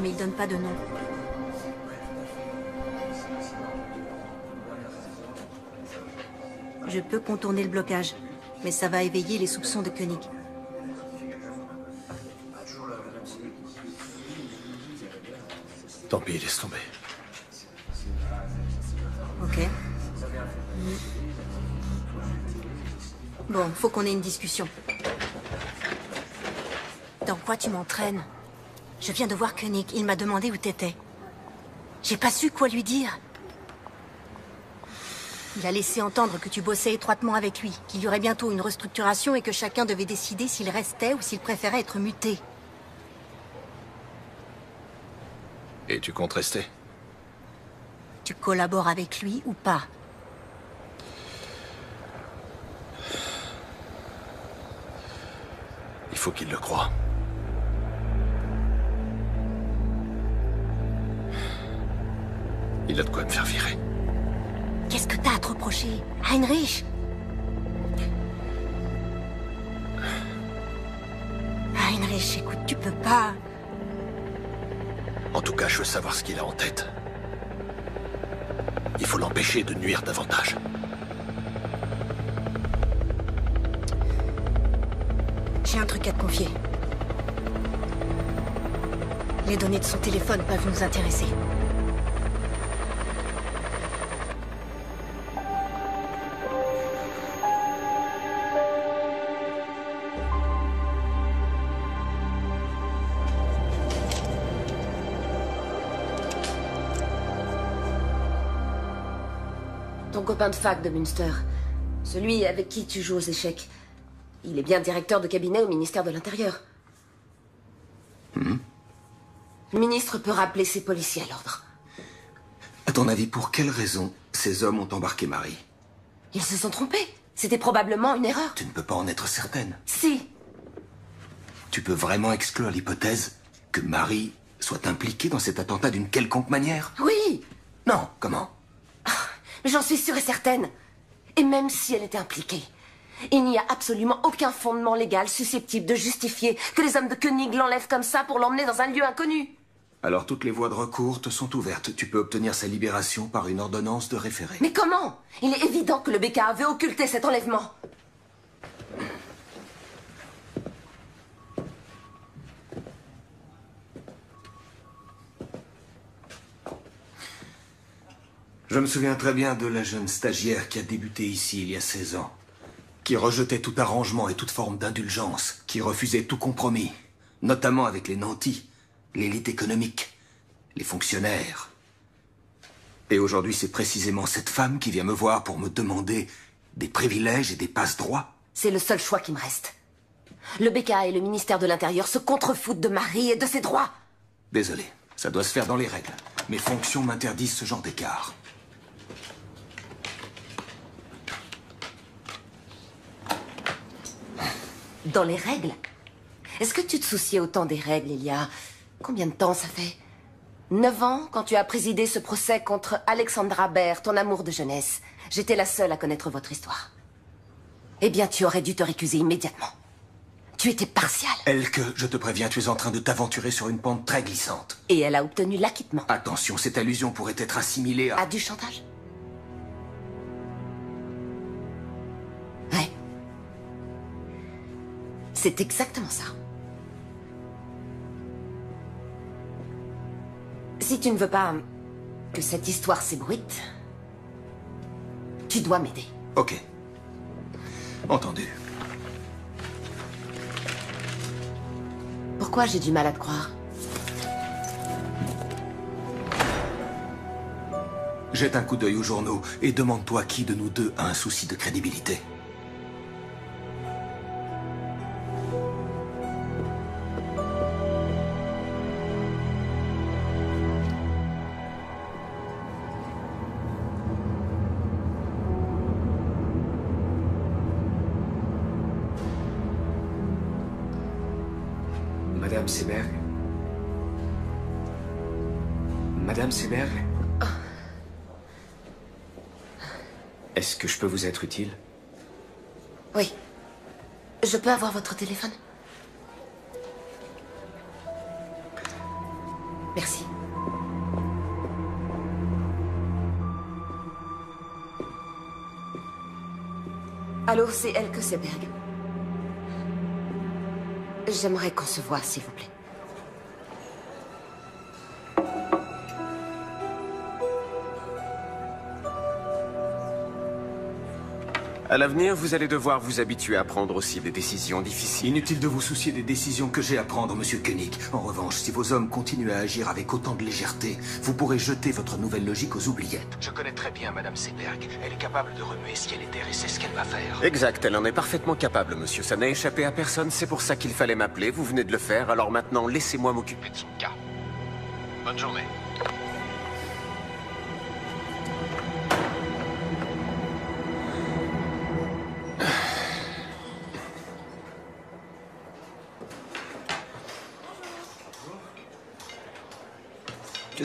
Mais il donne pas de nom. Je peux contourner le blocage, mais ça va éveiller les soupçons de Koenig. Tant pis, laisse tomber. Ok. Bon, faut qu'on ait une discussion. Dans quoi tu m'entraînes? Je viens de voir Koenig. Il m'a demandé où t'étais. J'ai pas su quoi lui dire. Il a laissé entendre que tu bossais étroitement avec lui, qu'il y aurait bientôt une restructuration et que chacun devait décider s'il restait ou s'il préférait être muté. Et tu comptes rester? Tu collabores avec lui ou pas? Il faut qu'il le croie. Il a de quoi me faire virer. Qu'est-ce que t'as à te reprocher Heinrich? Heinrich, écoute, tu peux pas... En tout cas, je veux savoir ce qu'il a en tête. Il faut l'empêcher de nuire davantage. J'ai un truc à te confier. Les données de son téléphone peuvent nous intéresser. Ton copain de fac de Münster. Celui avec qui tu joues aux échecs. Il est bien directeur de cabinet au ministère de l'Intérieur. Le ministre peut rappeler ses policiers à l'ordre. À ton avis, pour quelle raison ces hommes ont embarqué Marie? Ils se sont trompés. C'était probablement une erreur. Tu ne peux pas en être certaine. Si. Tu peux vraiment exclure l'hypothèse que Marie soit impliquée dans cet attentat d'une quelconque manière? Oui. Non, comment? J'en suis sûre et certaine. Et même si elle était impliquée, il n'y a absolument aucun fondement légal susceptible de justifier que les hommes de Koenig l'enlèvent comme ça pour l'emmener dans un lieu inconnu. Alors toutes les voies de recours te sont ouvertes. Tu peux obtenir sa libération par une ordonnance de référé. Mais comment? Il est évident que le BKA veut occulter cet enlèvement. Je me souviens très bien de la jeune stagiaire qui a débuté ici il y a 16 ans, qui rejetait tout arrangement et toute forme d'indulgence, qui refusait tout compromis, notamment avec les nantis, l'élite économique, les fonctionnaires. Et aujourd'hui, c'est précisément cette femme qui vient me voir pour me demander des privilèges et des passe-droits. C'est le seul choix qui me reste. Le BKA et le ministère de l'Intérieur se contrefoutent de Marie et de ses droits. Désolé, ça doit se faire dans les règles. Mes fonctions m'interdisent ce genre d'écart. Dans les règles Est-ce que tu te souciais autant des règles il y a... Combien de temps ça fait? Neuf ans quand tu as présidé ce procès contre Alexandra Baer, ton amour de jeunesse. J'étais la seule à connaître votre histoire. Eh bien, tu aurais dû te récuser immédiatement. Tu étais partial. Elke, je te préviens, tu es en train de t'aventurer sur une pente très glissante. Et elle a obtenu l'acquittement. Attention, cette allusion pourrait être assimilée à... À du chantage C'est exactement ça. Si tu ne veux pas que cette histoire s'ébruite, tu dois m'aider. Ok. Entendu. Pourquoi j'ai du mal à te croire? Jette un coup d'œil aux journaux et demande-toi qui de nous deux a un souci de crédibilité. Madame Seberg Madame Seberg Est-ce que je peux vous être utile? Oui. Je peux avoir votre téléphone? Merci. Allô, c'est Elke Seberg. J'aimerais qu'on se s'il vous plaît. À l'avenir, vous allez devoir vous habituer à prendre aussi des décisions difficiles. Inutile de vous soucier des décisions que j'ai à prendre, monsieur Koenig. En revanche, si vos hommes continuent à agir avec autant de légèreté, vous pourrez jeter votre nouvelle logique aux oubliettes. Je connais très bien Madame Seberg. Elle est capable de remuer ciel et terre et c'est ce qu'elle va faire. Exact, elle en est parfaitement capable, monsieur. Ça n'a échappé à personne, c'est pour ça qu'il fallait m'appeler. Vous venez de le faire, alors maintenant, laissez-moi m'occuper de son cas. Bonne journée.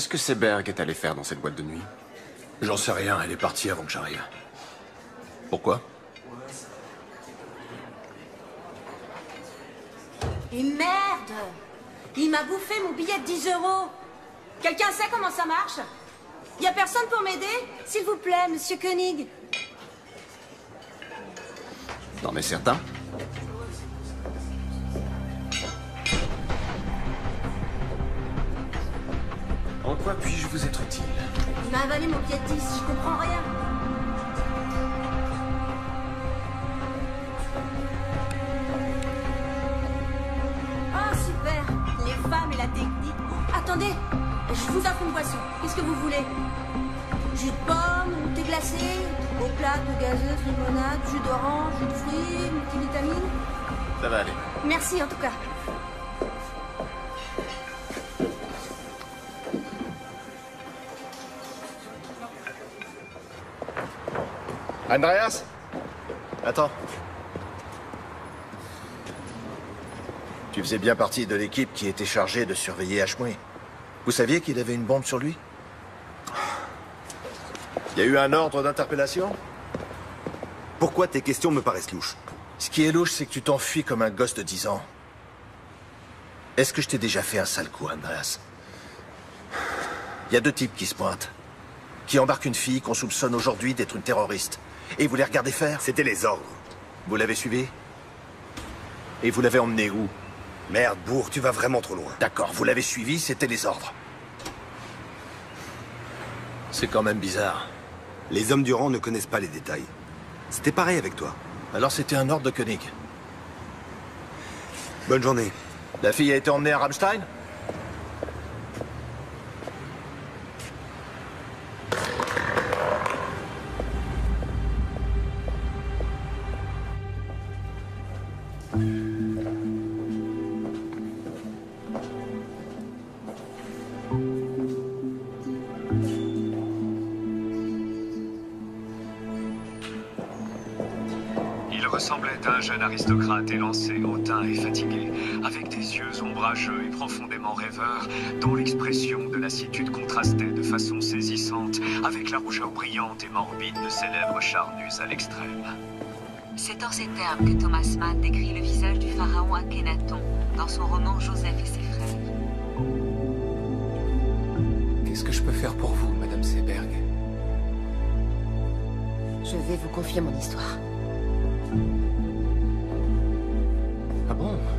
Que Seberg est allé faire dans cette boîte de nuit? J'en sais rien, elle est partie avant que j'arrive. Pourquoi? Et merde! Il m'a bouffé mon billet de 10 euros. Quelqu'un sait comment ça marche? Y a personne pour m'aider? S'il vous plaît, monsieur Koenig. T'en es certain En quoi puis-je vous être utile Il m'a avalé mon 10, je comprends rien. Oh, super Les femmes et la technique. Attendez, je vous offre une boisson. Qu'est-ce que vous voulez? Jus de pomme, thé glacé, au plat de gazeuse, limonade, jus d'orange, jus de fruits, multivitamines Ça va aller. Merci en tout cas. Andreas? Attends. Tu faisais bien partie de l'équipe qui était chargée de surveiller Ashmouy. Vous saviez qu'il avait une bombe sur lui? Il y a eu un ordre d'interpellation? Pourquoi tes questions me paraissent louches? Ce qui est louche, c'est que tu t'enfuis comme un gosse de 10 ans. Est-ce que je t'ai déjà fait un sale coup, Andreas? Il y a deux types qui se pointent. Qui embarquent une fille qu'on soupçonne aujourd'hui d'être une terroriste. Et vous les regardez faire C'était les ordres. Vous l'avez suivi Et vous l'avez emmené où? Merde, bourre, tu vas vraiment trop loin. D'accord, vous l'avez suivi, c'était les ordres. C'est quand même bizarre. Les hommes du rang ne connaissent pas les détails. C'était pareil avec toi. Alors c'était un ordre de Koenig. Bonne journée. La fille a été emmenée à Rammstein? Aristocrate élancé, hautain et fatigué, avec des yeux ombrageux et profondément rêveurs, dont l'expression de lassitude contrastait de façon saisissante avec la rougeur brillante et morbide de ses lèvres charnues à l'extrême. C'est en ces termes que Thomas Mann décrit le visage du pharaon Akhenaton dans son roman Joseph et ses frères. Qu'est-ce que je peux faire pour vous, Madame Seberg? Je vais vous confier mon histoire.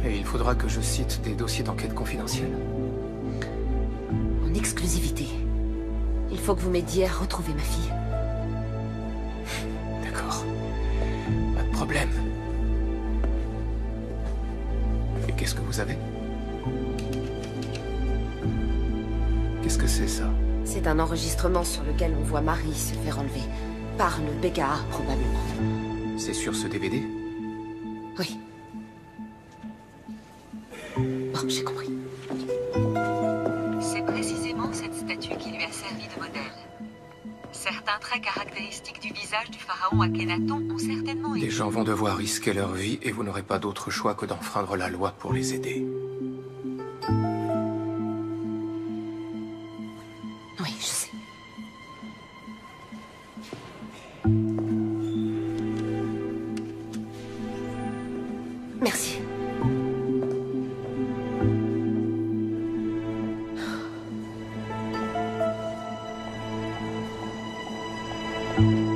Et il faudra que je cite des dossiers d'enquête confidentiels En exclusivité. Il faut que vous m'aidiez à retrouver ma fille. D'accord. Pas de problème. Et qu'est-ce que vous avez? Qu'est-ce que c'est ça? C'est un enregistrement sur lequel on voit Marie se faire enlever. Par le BKA, probablement. C'est sur ce DVD ont certainement Des gens vont devoir risquer leur vie et vous n'aurez pas d'autre choix que d'enfreindre la loi pour les aider. Oui, je sais. Merci. Si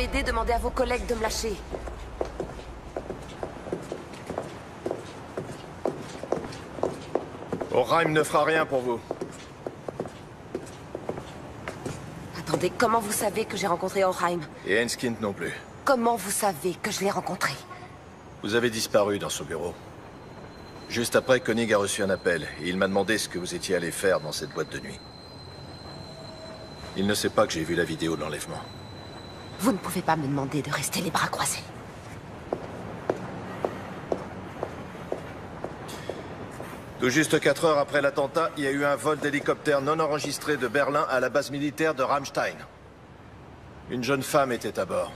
m'aider, demandez à vos collègues de me lâcher. Orheim ne fera rien pour vous. Attendez, comment vous savez que j'ai rencontré Orheim Et Enskind non plus. Comment vous savez que je l'ai rencontré? Vous avez disparu dans son bureau. Juste après, Koenig a reçu un appel et il m'a demandé ce que vous étiez allé faire dans cette boîte de nuit. Il ne sait pas que j'ai vu la vidéo de l'enlèvement. Vous ne pouvez pas me demander de rester les bras croisés. Tout juste 4 heures après l'attentat, il y a eu un vol d'hélicoptère non enregistré de Berlin à la base militaire de Ramstein. Une jeune femme était à bord.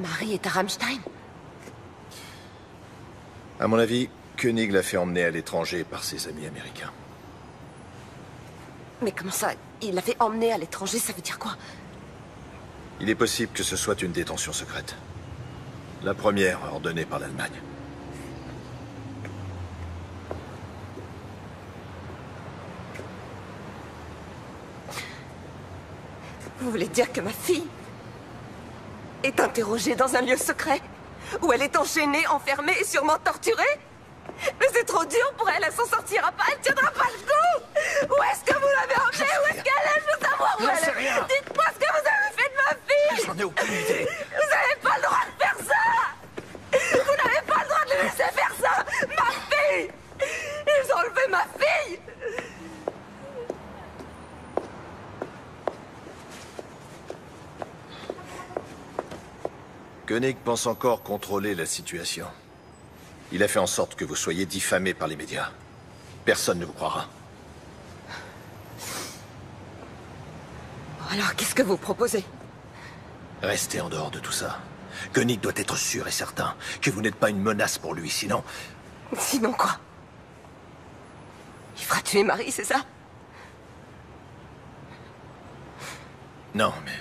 Marie est à Rammstein À mon avis, Koenig l'a fait emmener à l'étranger par ses amis américains. Mais comment ça Il l'avait emmenée à l'étranger, ça veut dire quoi Il est possible que ce soit une détention secrète. La première ordonnée par l'Allemagne. Vous voulez dire que ma fille est interrogée dans un lieu secret Où elle est enchaînée, enfermée et sûrement torturée Mais c'est trop dur pour elle, elle s'en sortira pas, elle tiendra pas le coup. Où est-ce que vous l'avez emmenée? Où est-ce qu'elle est? Je veux savoir où elle sais est rien. Dites-moi ce que vous avez fait de ma fille. J'en ai aucune idée. Vous n'avez pas le droit de faire ça. Vous n'avez pas le droit de le laisser faire ça. Ma fille. Ils ont enlevé ma fille. Koenig pense encore contrôler la situation. Il a fait en sorte que vous soyez diffamé par les médias. Personne ne vous croira. Alors qu'est-ce que vous proposez? Restez en dehors de tout ça. Koenig doit être sûr et certain que vous n'êtes pas une menace pour lui, sinon... Sinon quoi? Il fera tuer Marie, c'est ça? Non, mais...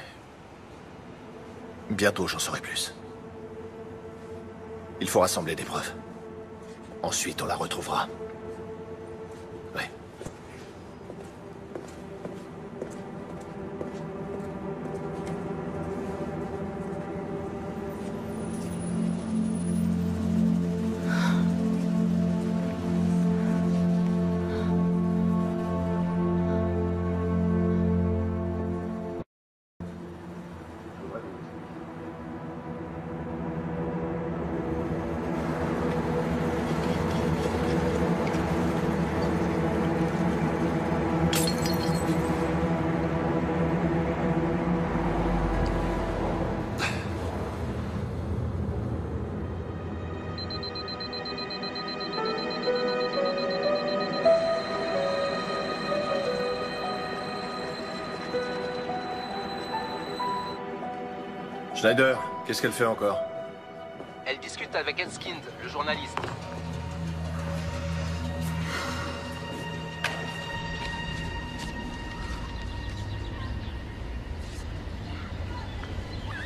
Bientôt, j'en saurai plus. Il faut rassembler des preuves. Ensuite, on la retrouvera. Schneider, qu'est-ce qu'elle fait encore Elle discute avec Enskind, le journaliste.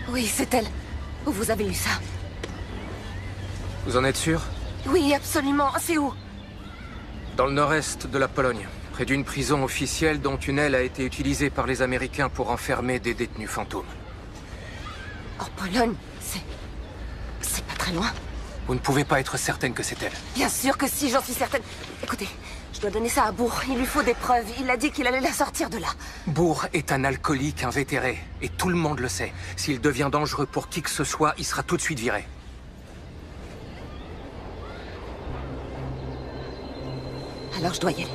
Oui, c'est elle. Où vous avez eu ça Vous en êtes sûr Oui, absolument. C'est où Dans le nord-est de la Pologne, près d'une prison officielle dont une aile a été utilisée par les Américains pour enfermer des détenus fantômes. En Pologne C'est... C'est pas très loin. Vous ne pouvez pas être certaine que c'est elle. Bien sûr que si, j'en suis certaine. Écoutez, je dois donner ça à Bourg. Il lui faut des preuves. Il a dit qu'il allait la sortir de là. Bourg est un alcoolique invétéré, et tout le monde le sait. S'il devient dangereux pour qui que ce soit, il sera tout de suite viré. Alors je dois y aller.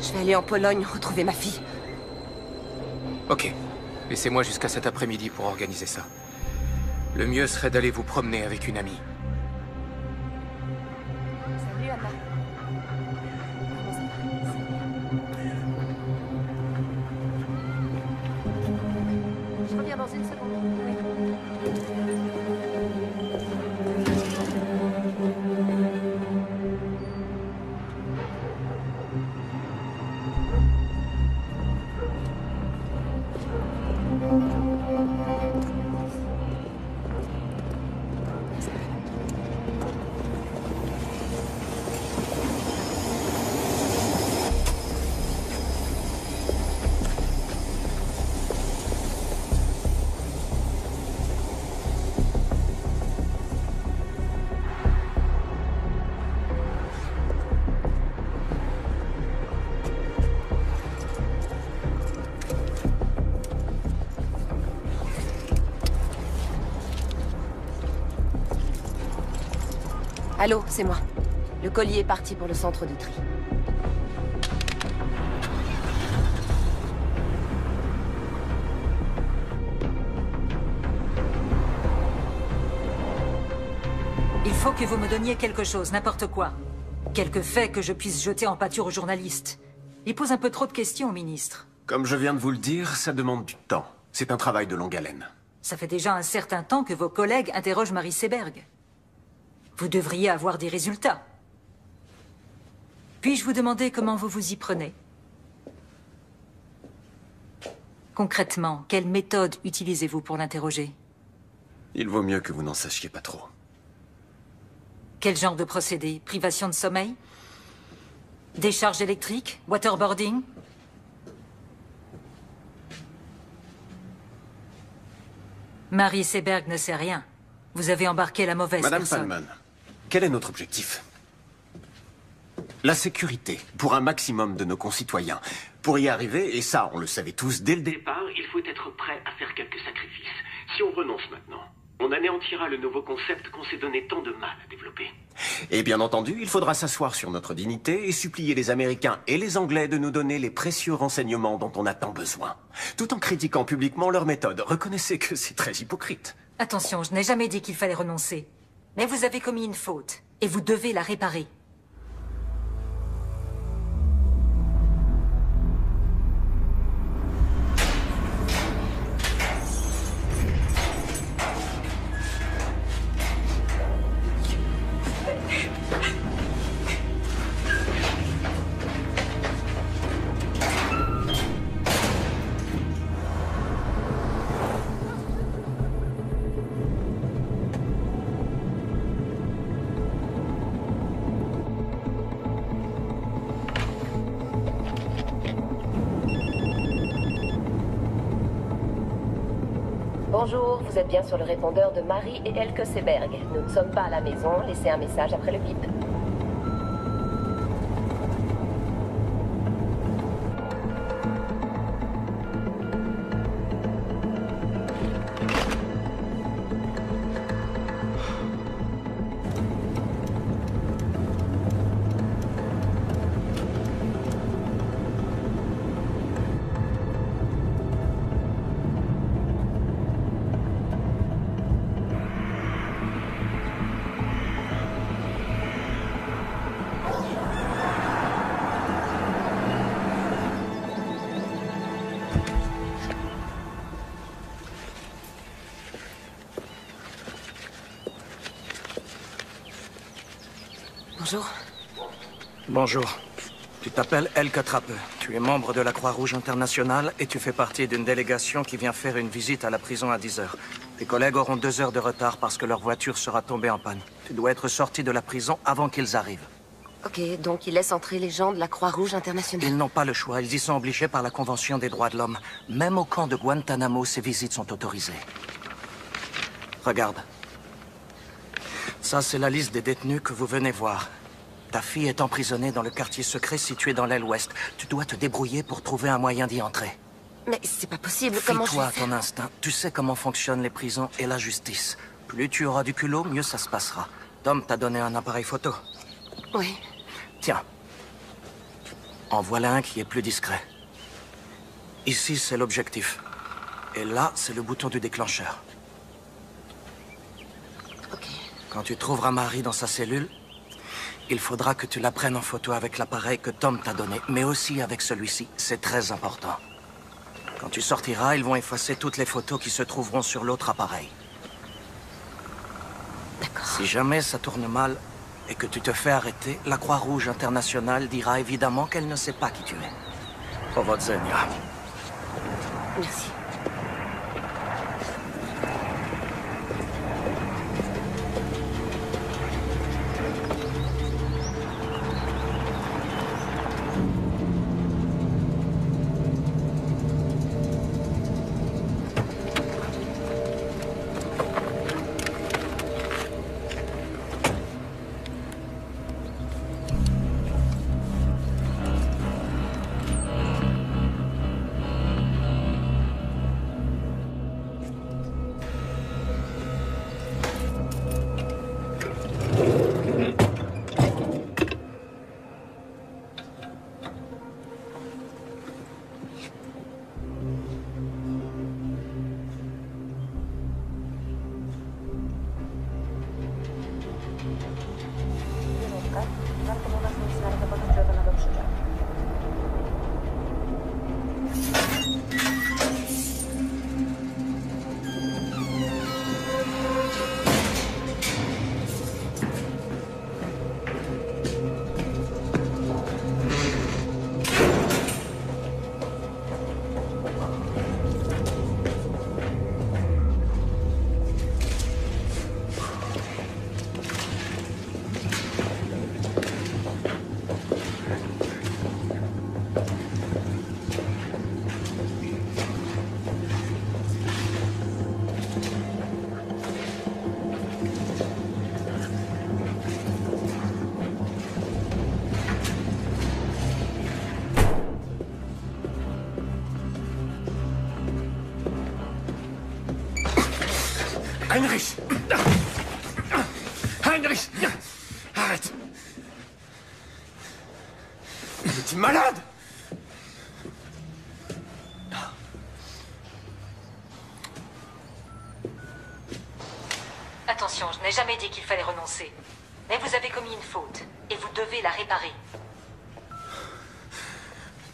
Je vais aller en Pologne retrouver ma fille. Ok. Laissez-moi jusqu'à cet après-midi pour organiser ça. Le mieux serait d'aller vous promener avec une amie. Allô, c'est moi. Le collier est parti pour le centre de tri. Il faut que vous me donniez quelque chose, n'importe quoi. Quelques faits que je puisse jeter en pâture aux journalistes. Il pose un peu trop de questions au ministre. Comme je viens de vous le dire, ça demande du temps. C'est un travail de longue haleine. Ça fait déjà un certain temps que vos collègues interrogent Marie Seberg. Vous devriez avoir des résultats. Puis-je vous demander comment vous vous y prenez? Concrètement, quelle méthode utilisez-vous pour l'interroger? Il vaut mieux que vous n'en sachiez pas trop. Quel genre de procédé? Privation de sommeil? Décharge électrique? Waterboarding? Marie Seberg ne sait rien. Vous avez embarqué la mauvaise Madame personne. Palman, quel est notre objectif? La sécurité, pour un maximum de nos concitoyens. Pour y arriver, et ça, on le savait tous dès le départ, il faut être prêt à faire quelques sacrifices. Si on renonce maintenant, on anéantira le nouveau concept qu'on s'est donné tant de mal à développer. Et bien entendu, il faudra s'asseoir sur notre dignité et supplier les Américains et les Anglais de nous donner les précieux renseignements dont on a tant besoin. Tout en critiquant publiquement leur méthode. Reconnaissez que c'est très hypocrite. Attention, je n'ai jamais dit qu'il fallait renoncer. Mais vous avez commis une faute, et vous devez la réparer. Et Elke Seberg. Nous ne sommes pas à la maison, laissez un message après le bip. Bonjour. Bonjour. Tu t'appelles Elke Trappe. Tu es membre de la Croix-Rouge internationale et tu fais partie d'une délégation qui vient faire une visite à la prison à 10 heures. Tes collègues auront deux heures de retard parce que leur voiture sera tombée en panne. Tu dois être sorti de la prison avant qu'ils arrivent. Ok, donc ils laissent entrer les gens de la Croix-Rouge internationale. Ils n'ont pas le choix. Ils y sont obligés par la Convention des droits de l'homme. Même au camp de Guantanamo, ces visites sont autorisées. Regarde. Ça, c'est la liste des détenus que vous venez voir. Ta fille est emprisonnée dans le quartier secret situé dans l'aile ouest. Tu dois te débrouiller pour trouver un moyen d'y entrer. Mais c'est pas possible, comment je Fie-toi vais à faire ton instinct. Tu sais comment fonctionnent les prisons et la justice. Plus tu auras du culot, mieux ça se passera. Tom t'a donné un appareil photo. Oui. Tiens. En voilà un qui est plus discret. Ici, c'est l'objectif. Et là, c'est le bouton du déclencheur. Quand tu trouveras Marie dans sa cellule, il faudra que tu la prennes en photo avec l'appareil que Tom t'a donné, mais aussi avec celui-ci. C'est très important. Quand tu sortiras, ils vont effacer toutes les photos qui se trouveront sur l'autre appareil. Si jamais ça tourne mal et que tu te fais arrêter, la Croix-Rouge internationale dira évidemment qu'elle ne sait pas qui tu es. Powodzenia. Merci.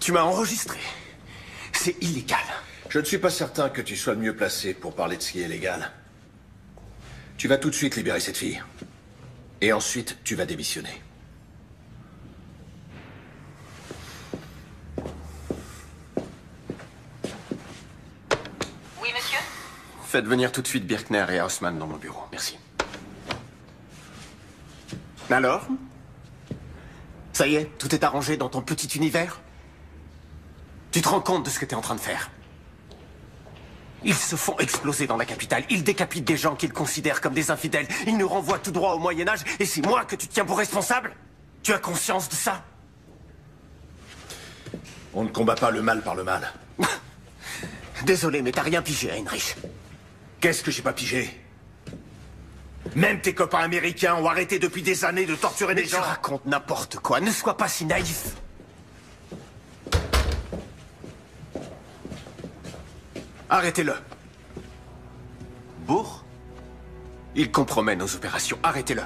Tu m'as enregistré. C'est illégal. Je ne suis pas certain que tu sois le mieux placé pour parler de ce qui est légal. Tu vas tout de suite libérer cette fille. Et ensuite, tu vas démissionner. Oui, monsieur Faites venir tout de suite Birkner et Haussmann dans mon bureau. Merci. Alors? Ça y est, tout est arrangé dans ton petit univers? Tu te rends compte de ce que tu es en train de faire? Ils se font exploser dans la capitale. Ils décapitent des gens qu'ils considèrent comme des infidèles. Ils nous renvoient tout droit au Moyen-Âge. Et c'est moi que tu tiens pour responsable? Tu as conscience de ça? On ne combat pas le mal par le mal. Désolé, mais t'as rien pigé, Heinrich. Qu'est-ce que j'ai pas pigé? Même tes copains américains ont arrêté depuis des années de torturer Mais des tu gens. racontes n'importe quoi. Ne sois pas si naïf. Arrêtez-le. Bourg Il compromet nos opérations. Arrêtez-le.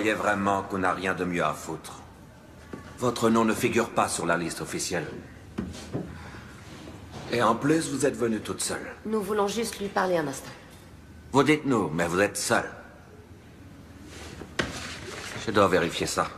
Croyez vraiment qu'on n'a rien de mieux à foutre Votre nom ne figure pas sur la liste officielle. Et en plus, vous êtes venue toute seule. Nous voulons juste lui parler un instant. Vous dites nous, mais vous êtes seule. Je dois vérifier ça.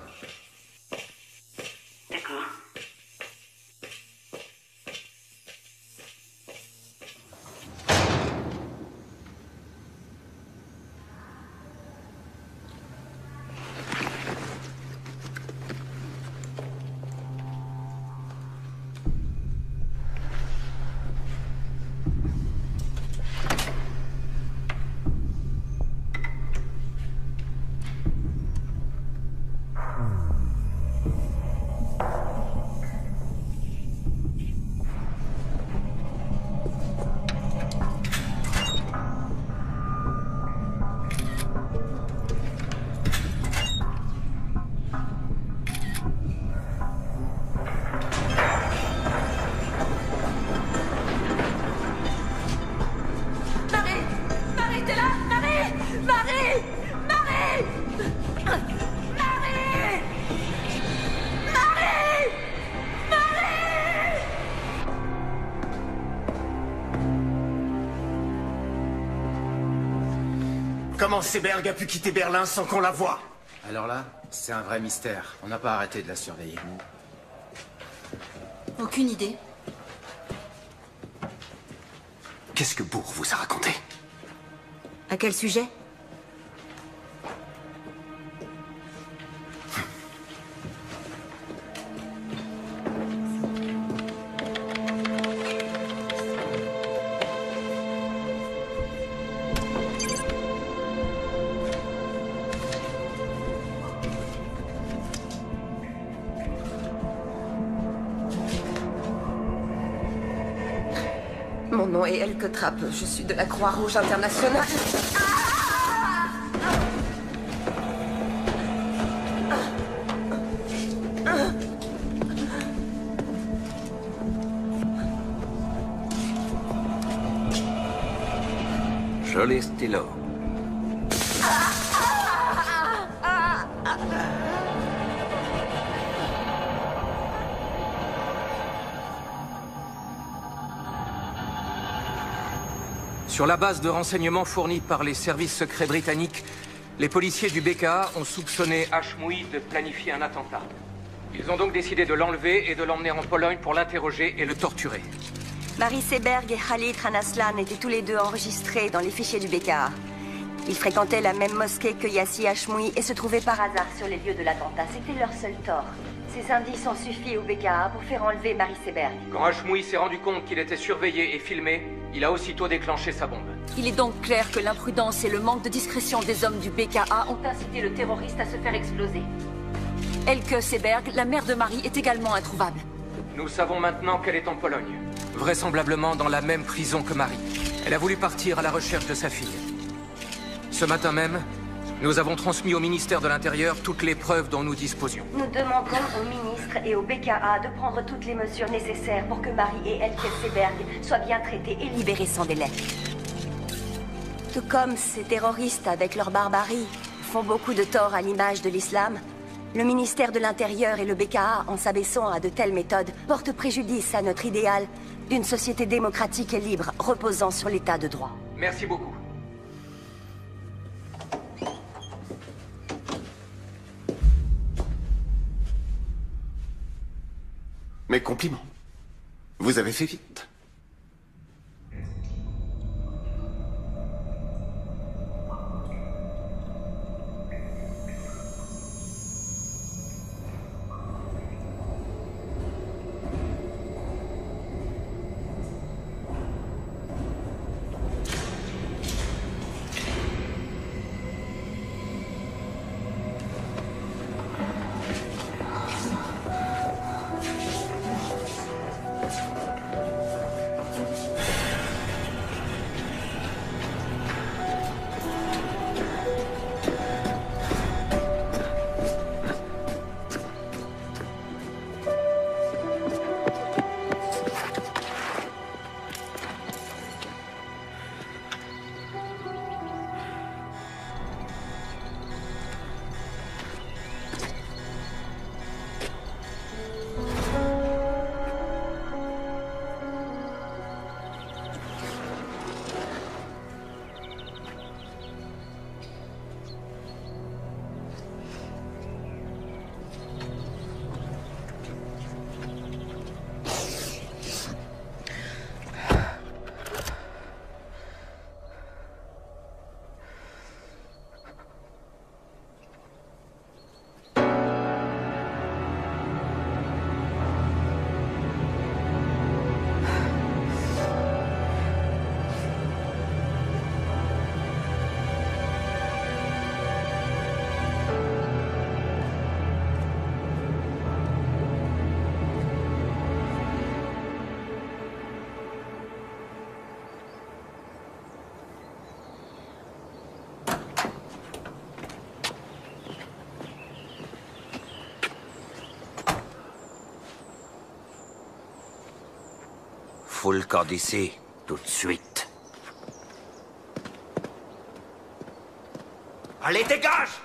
Comment Seberg a pu quitter Berlin sans qu'on la voie Alors là, c'est un vrai mystère. On n'a pas arrêté de la surveiller. Aucune idée. Qu'est-ce que Bourg vous a raconté? À quel sujet? Je suis de la Croix-Rouge internationale. Joli stylo. Sur la base de renseignements fournis par les services secrets britanniques, les policiers du BKA ont soupçonné Ashmoui de planifier un attentat. Ils ont donc décidé de l'enlever et de l'emmener en Pologne pour l'interroger et le torturer. Marie Seberg et Khalid Ranaslan étaient tous les deux enregistrés dans les fichiers du BKA. Ils fréquentaient la même mosquée que Yassi Hashmoui et se trouvaient par hasard sur les lieux de l'attentat. C'était leur seul tort. Ces indices ont suffi au BKA pour faire enlever Marie Seberg. Quand Ashmoui s'est rendu compte qu'il était surveillé et filmé, il a aussitôt déclenché sa bombe. Il est donc clair que l'imprudence et le manque de discrétion des hommes du BKA ont incité le terroriste à se faire exploser. Elke Seberg, la mère de Marie, est également introuvable. Nous savons maintenant qu'elle est en Pologne. Vraisemblablement dans la même prison que Marie. Elle a voulu partir à la recherche de sa fille. Ce matin même, nous avons transmis au ministère de l'Intérieur toutes les preuves dont nous disposions. Nous demandons au ministre et au BKA de prendre toutes les mesures nécessaires pour que Marie et Elke Seberg soient bien traitées et libérées sans délai. Tout comme ces terroristes, avec leur barbarie, font beaucoup de tort à l'image de l'islam, le ministère de l'Intérieur et le BKA, en s'abaissant à de telles méthodes, portent préjudice à notre idéal d'une société démocratique et libre reposant sur l'état de droit. Merci beaucoup. Mes compliments. Vous avez fait vite. Fout le camp d'ici, tout de suite. Allez, dégage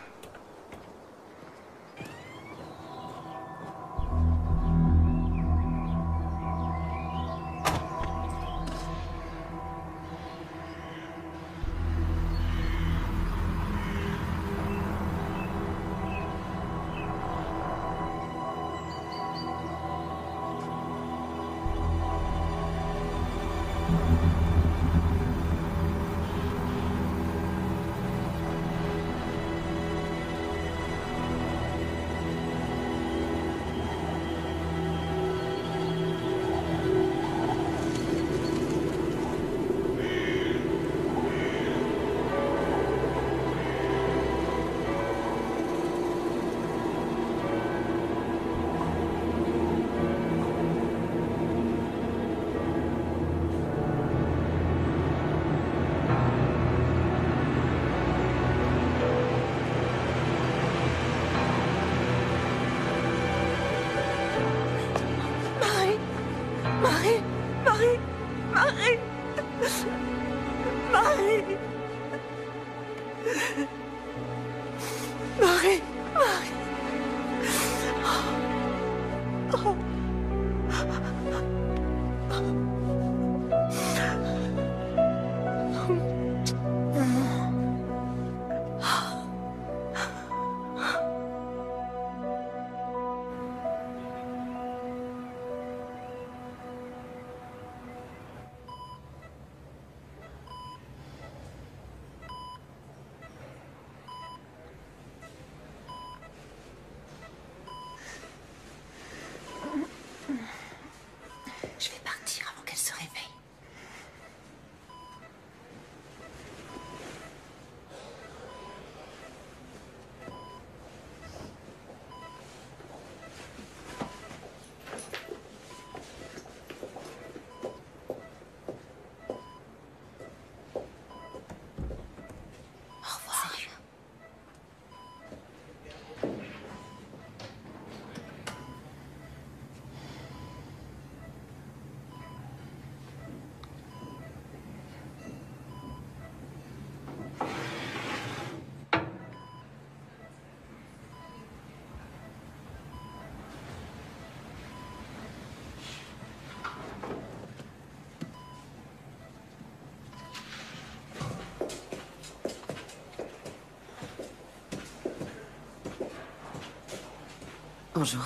Bonjour.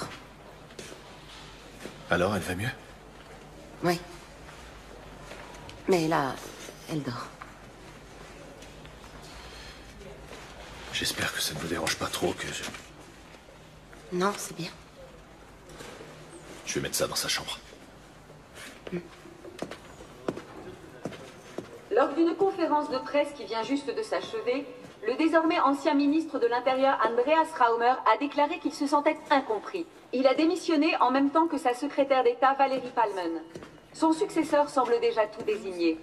Alors, elle va mieux? Oui. Mais là, elle dort. J'espère que ça ne vous dérange pas trop que je... Non, c'est bien. Je vais mettre ça dans sa chambre. Lors d'une conférence de presse qui vient juste de s'achever, le désormais ancien ministre de l'Intérieur Andreas Raumer a déclaré qu'il se sentait incompris. Il a démissionné en même temps que sa secrétaire d'État Valérie Palmen. Son successeur semble déjà tout désigné.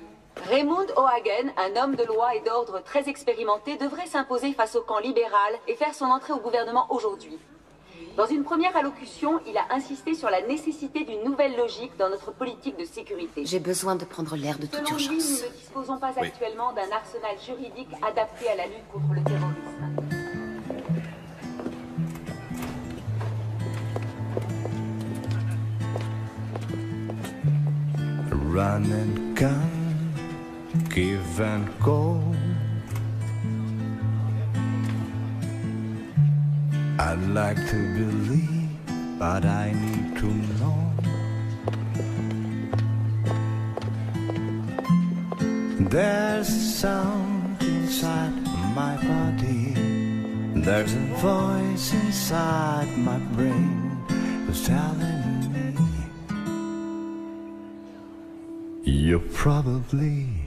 Raymond O'Hagen, un homme de loi et d'ordre très expérimenté, devrait s'imposer face au camp libéral et faire son entrée au gouvernement aujourd'hui. Dans une première allocution, il a insisté sur la nécessité d'une nouvelle logique dans notre politique de sécurité. J'ai besoin de prendre l'air de toute Selon lui, nous urgence. ne disposons pas actuellement d'un arsenal juridique adapté à la lutte contre le terrorisme. Run and gun, give and go. Like to believe, but I need to know. There's a sound inside my body. There's a voice inside my brain who's telling me you're probably.